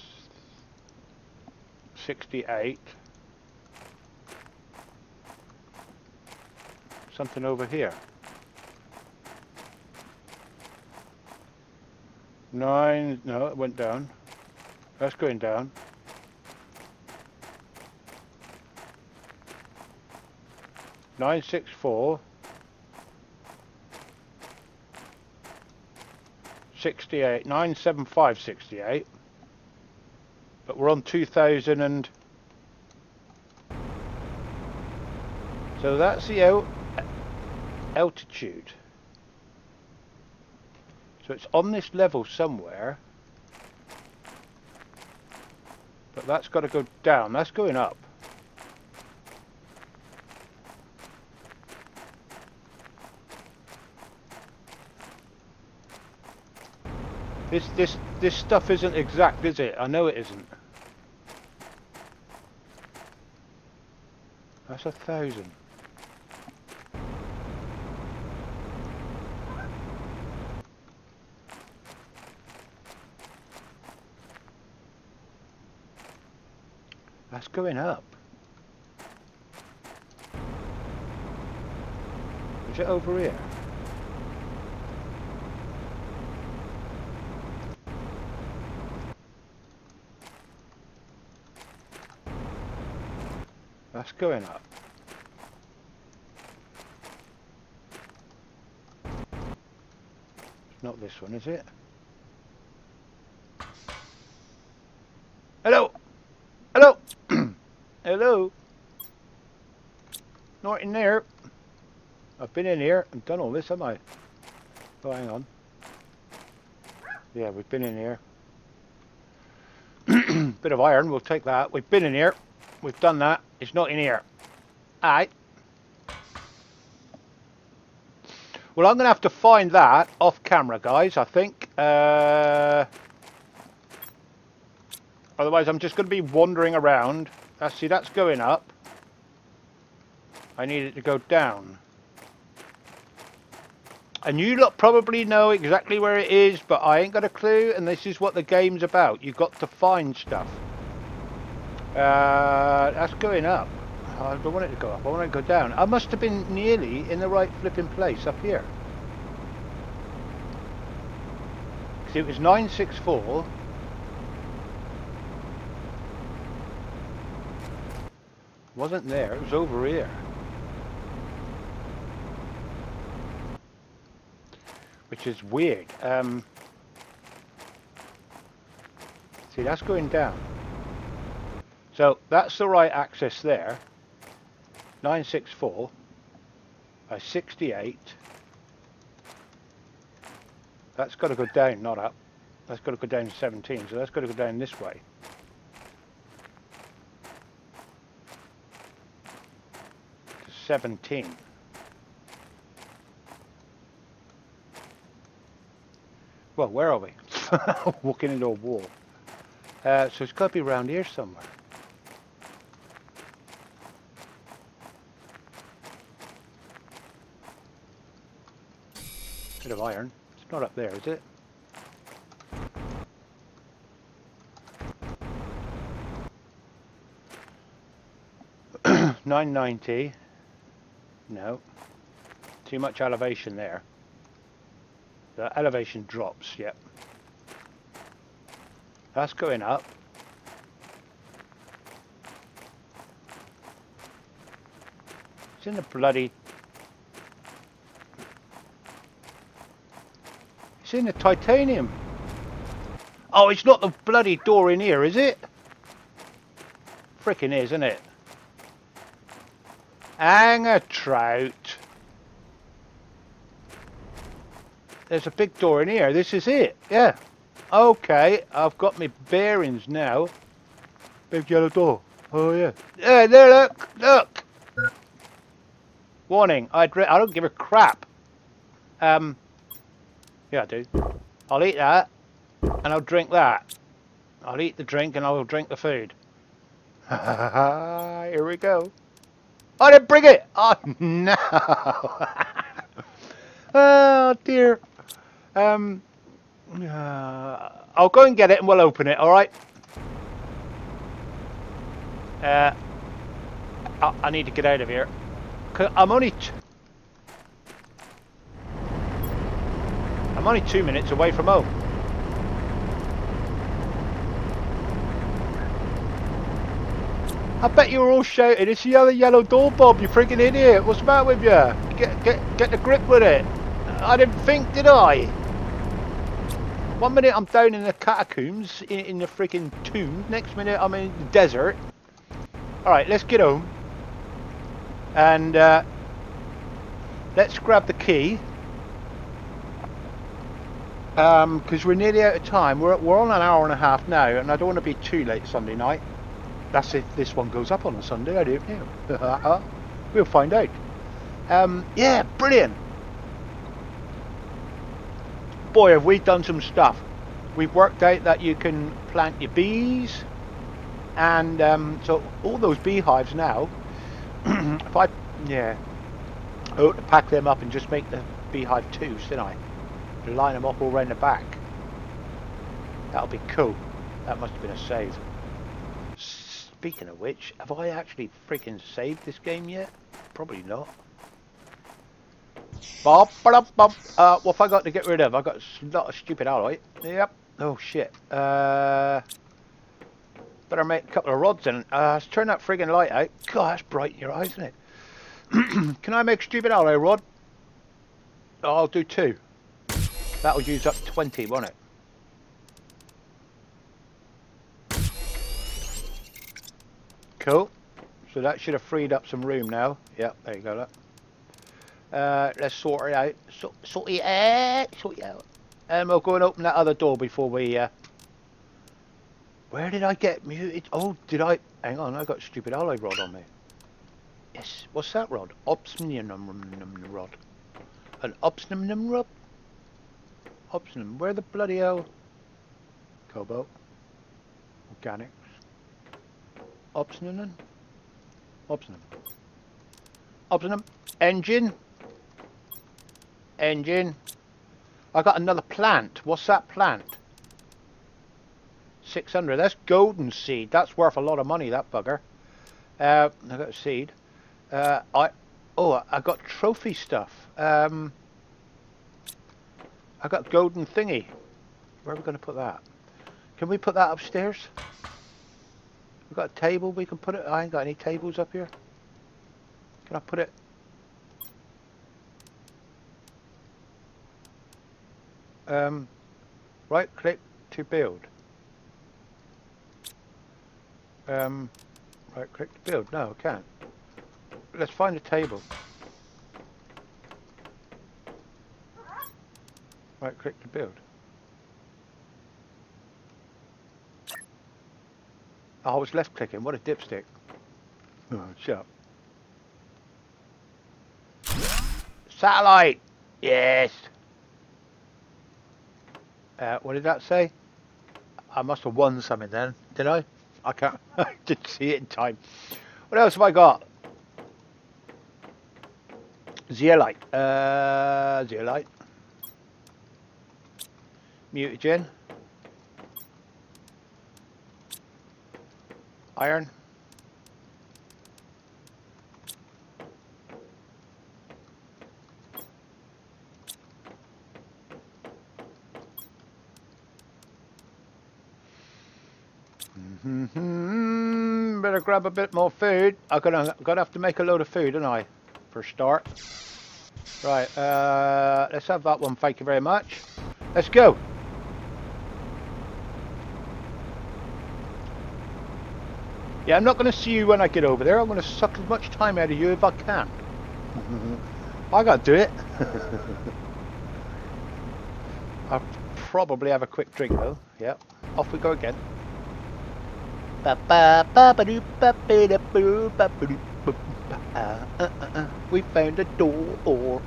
68. Something over here. Nine, no, it went down. That's going down. Nine six four. 68, 97568. But we're on 2000 and... So that's the out altitude. So it's on this level somewhere. But that's got to go down. That's going up. This this this stuff isn't exact, is it? I know it isn't. That's a thousand. That's going up. Is it over here? That's going up. This one, is it? Hello! Hello! [CLEARS THROAT] Hello! Not in there. I've been in here and done all this, haven't I? Oh, hang on. Yeah, we've been in here. [CLEARS THROAT] Bit of iron, we'll take that. We've been in here. We've done that. It's not in here. Alright. Well, I'm going to have to find that off camera, guys, I think. Uh, otherwise, I'm just going to be wandering around. Uh, see, that's going up. I need it to go down. And you lot probably know exactly where it is, but I ain't got a clue, and this is what the game's about. You've got to find stuff. Uh, that's going up. I don't want it to go up. I want it to go down. I must have been nearly in the right flipping place up here. See, it was 964. Wasn't there. It was over here. Which is weird. Um, see, that's going down. So that's the right axis there. 964 by 68. That's got to go down, not up. That's got to go down to 17, so that's got to go down this way. To 17. Well, where are we? [LAUGHS] Walking into a wall. Uh, so it's got to be around here somewhere. Bit of iron. It's not up there, is it? [CLEARS THROAT] Nine ninety. No. Too much elevation there. The elevation drops, yep. That's going up. It's in the bloody It's in the titanium. Oh, it's not the bloody door in here, is it? Frickin' is, isn't it? Hang a trout. There's a big door in here. This is it. Yeah. Okay, I've got my bearings now. Big yellow door. Oh yeah. Yeah, there. Look, look. Warning. I'd I don't give a crap. Um. Yeah, I do. I'll eat that, and I'll drink that. I'll eat the drink, and I'll drink the food. [LAUGHS] Here we go. I didn't bring it! Oh, no! [LAUGHS] oh, dear. Um, uh, I'll go and get it, and we'll open it, alright? Uh, I, I need to get out of here. I'm only... I'm only two minutes away from home. I bet you were all shouting, it's the other yellow door, Bob, you freaking idiot. What's the matter with you? Get, get, get the grip with it. I didn't think, did I? One minute I'm down in the catacombs, in, in the freaking tomb. Next minute I'm in the desert. Alright, let's get home. And uh, let's grab the key. Um, because we're nearly out of time. We're, we're on an hour and a half now, and I don't want to be too late Sunday night. That's if this one goes up on a Sunday, I don't know. [LAUGHS] we'll find out. Um, yeah, brilliant. Boy, have we done some stuff. We've worked out that you can plant your bees, and um, so all those beehives now, [CLEARS THROAT] if I, yeah, I ought to pack them up and just make the beehive twos, didn't I? Line them up all around the back. That'll be cool. That must have been a save. Speaking of which, have I actually freaking saved this game yet? Probably not. Bop. Uh, what have I got to get rid of? I've got a lot of stupid alloy. Yep. Oh shit. Uh, better make a couple of rods in. Uh, let's turn that friggin' light out. God, that's bright in your eyes, isn't it? [CLEARS THROAT] Can I make stupid alloy rod? I'll do two. That'll use up 20, won't it? Cool. So that should have freed up some room now. Yep, there you go. Look. Uh, let's sort it out. So, sort it out. Sort it out. And we'll go and open that other door before we... Uh... Where did I get muted? Oh, did I... Hang on, I got stupid alloy rod on me. Yes. What's that rod? Obsnium rod. An obsnium rod? Obsnium. Where the bloody hell? Cobalt. Organics. Obsnium. Obsnium. Obsnium. Engine. Engine. I got another plant. What's that plant? 600. That's golden seed. That's worth a lot of money, that bugger. Uh, I got a seed. Uh, I Oh, I got trophy stuff. Um, I got golden thingy. Where are we going to put that? Can we put that upstairs? We've got a table we can put it. I ain't got any tables up here. Can I put it? Um, right click to build. Um, right click to build. No, I can't. Let's find a table. Right click to build. Oh, I was left clicking. What a dipstick. Oh, shut up. Satellite! Yes! Uh, what did that say? I must have won something then, did I? I can't, [LAUGHS] I didn't see it in time. What else have I got? Zeolite. Uh, zeolite. Mutagen. Iron. Better grab a bit more food. I'm gonna, gonna have to make a load of food, don't I? For a start. Right, uh, let's have that one, thank you very much. Let's go. Yeah, I'm not going to see you when I get over there. I'm going to suck as much time out of you if I can. [LAUGHS] I got to do it. [LAUGHS] I'll probably have a quick drink though. Yep. off we go again. We found a door.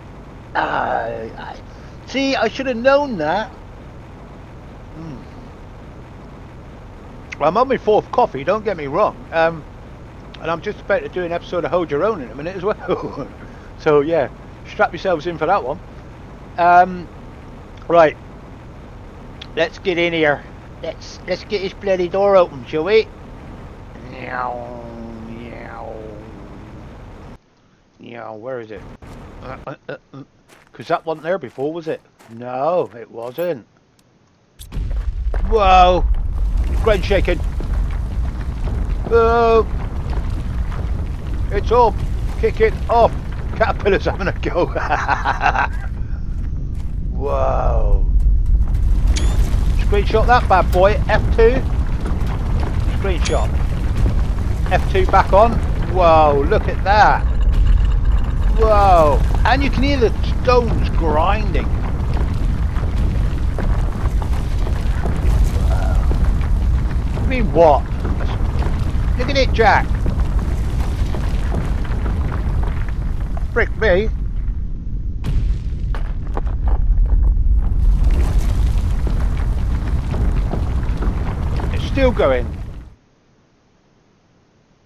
Aye, aye. See, I should have known that. Hmm. Well, I'm on my fourth coffee, don't get me wrong. Um, and I'm just about to do an episode of Hold Your Own in a minute as well. [LAUGHS] so, yeah, strap yourselves in for that one. Um, right. Let's get in here. Let's let's get this bloody door open, shall we? Meow, meow. Meow, where is it? Because uh, uh, uh, that wasn't there before, was it? No, it wasn't. Whoa! Ground shaking. Whoa! It's all kicking off. Caterpillar's having a go. [LAUGHS] Whoa. Screenshot that bad boy. F2. Screenshot. F2 back on. Whoa, look at that. Whoa. And you can hear the stones grinding. Mean what? Look at it, Jack. Frick me. It's still going.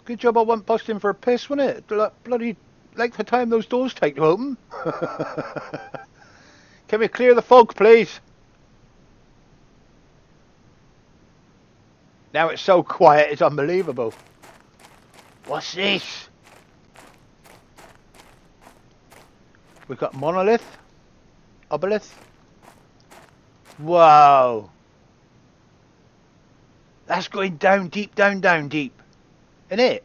Good job I wasn't busting for a piss, wasn't it? Bloody length of time those doors take to open. [LAUGHS] Can we clear the fog, please? Now it's so quiet, it's unbelievable. What's this? We've got monolith, obelisk. Wow. That's going down deep, down, down deep. Isn't it?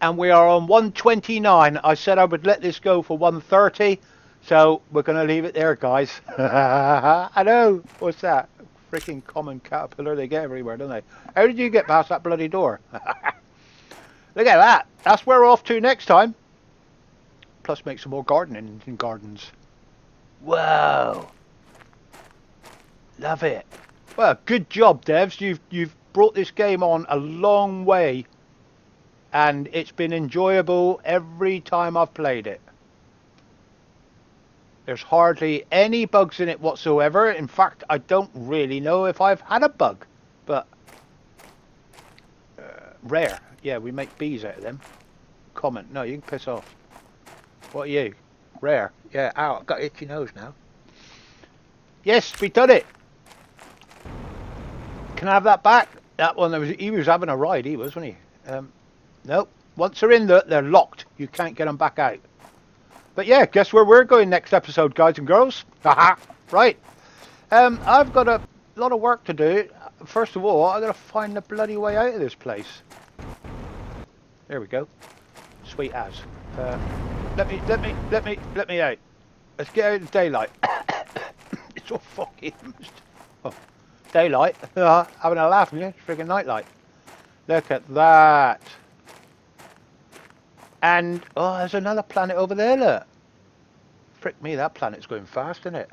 And we are on 129. I said I would let this go for 130. So we're going to leave it there, guys. [LAUGHS] I know. What's that? Freaking common caterpillar. They get everywhere, don't they? How did you get past that bloody door? [LAUGHS] Look at that. That's where we're off to next time plus make some more gardening in gardens. Whoa! Love it. Well, good job, devs. You've you've brought this game on a long way, and it's been enjoyable every time I've played it. There's hardly any bugs in it whatsoever. In fact, I don't really know if I've had a bug, but uh, rare. Yeah, we make bees out of them. Comment. No, you can piss off. What are you? Rare. Yeah, ow, I've got itchy nose now. Yes, we done it. Can I have that back? That one, was, he was having a ride, he was, wasn't he? Um, nope. Once they're in, there, they're locked. You can't get them back out. But yeah, guess where we're going next episode, guys and girls? Haha, right. Um, I've got a lot of work to do. First of all, I've got to find the bloody way out of this place. There we go. Sweet as. Uh, let me, let me, let me, let me out. Let's get out of daylight. [COUGHS] it's all fucking oh, daylight. [LAUGHS] Having a laugh, yeah? It's friggin' nightlight. Look at that. And, oh, there's another planet over there, look. Frick me, that planet's going fast, isn't it?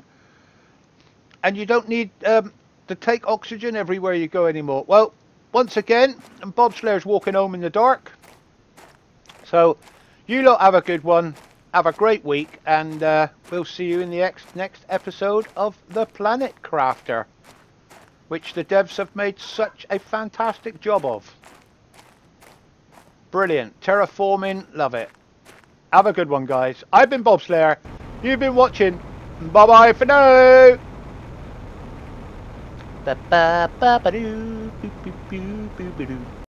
And you don't need um, to take oxygen everywhere you go anymore. Well, once again, and Bob Slayer's walking home in the dark. So, you lot have a good one. Have a great week, and uh, we'll see you in the next next episode of the Planet Crafter, which the devs have made such a fantastic job of. Brilliant. Terraforming, love it. Have a good one, guys. I've been Bob Slayer. You've been watching. Bye bye for now. Ba -ba -ba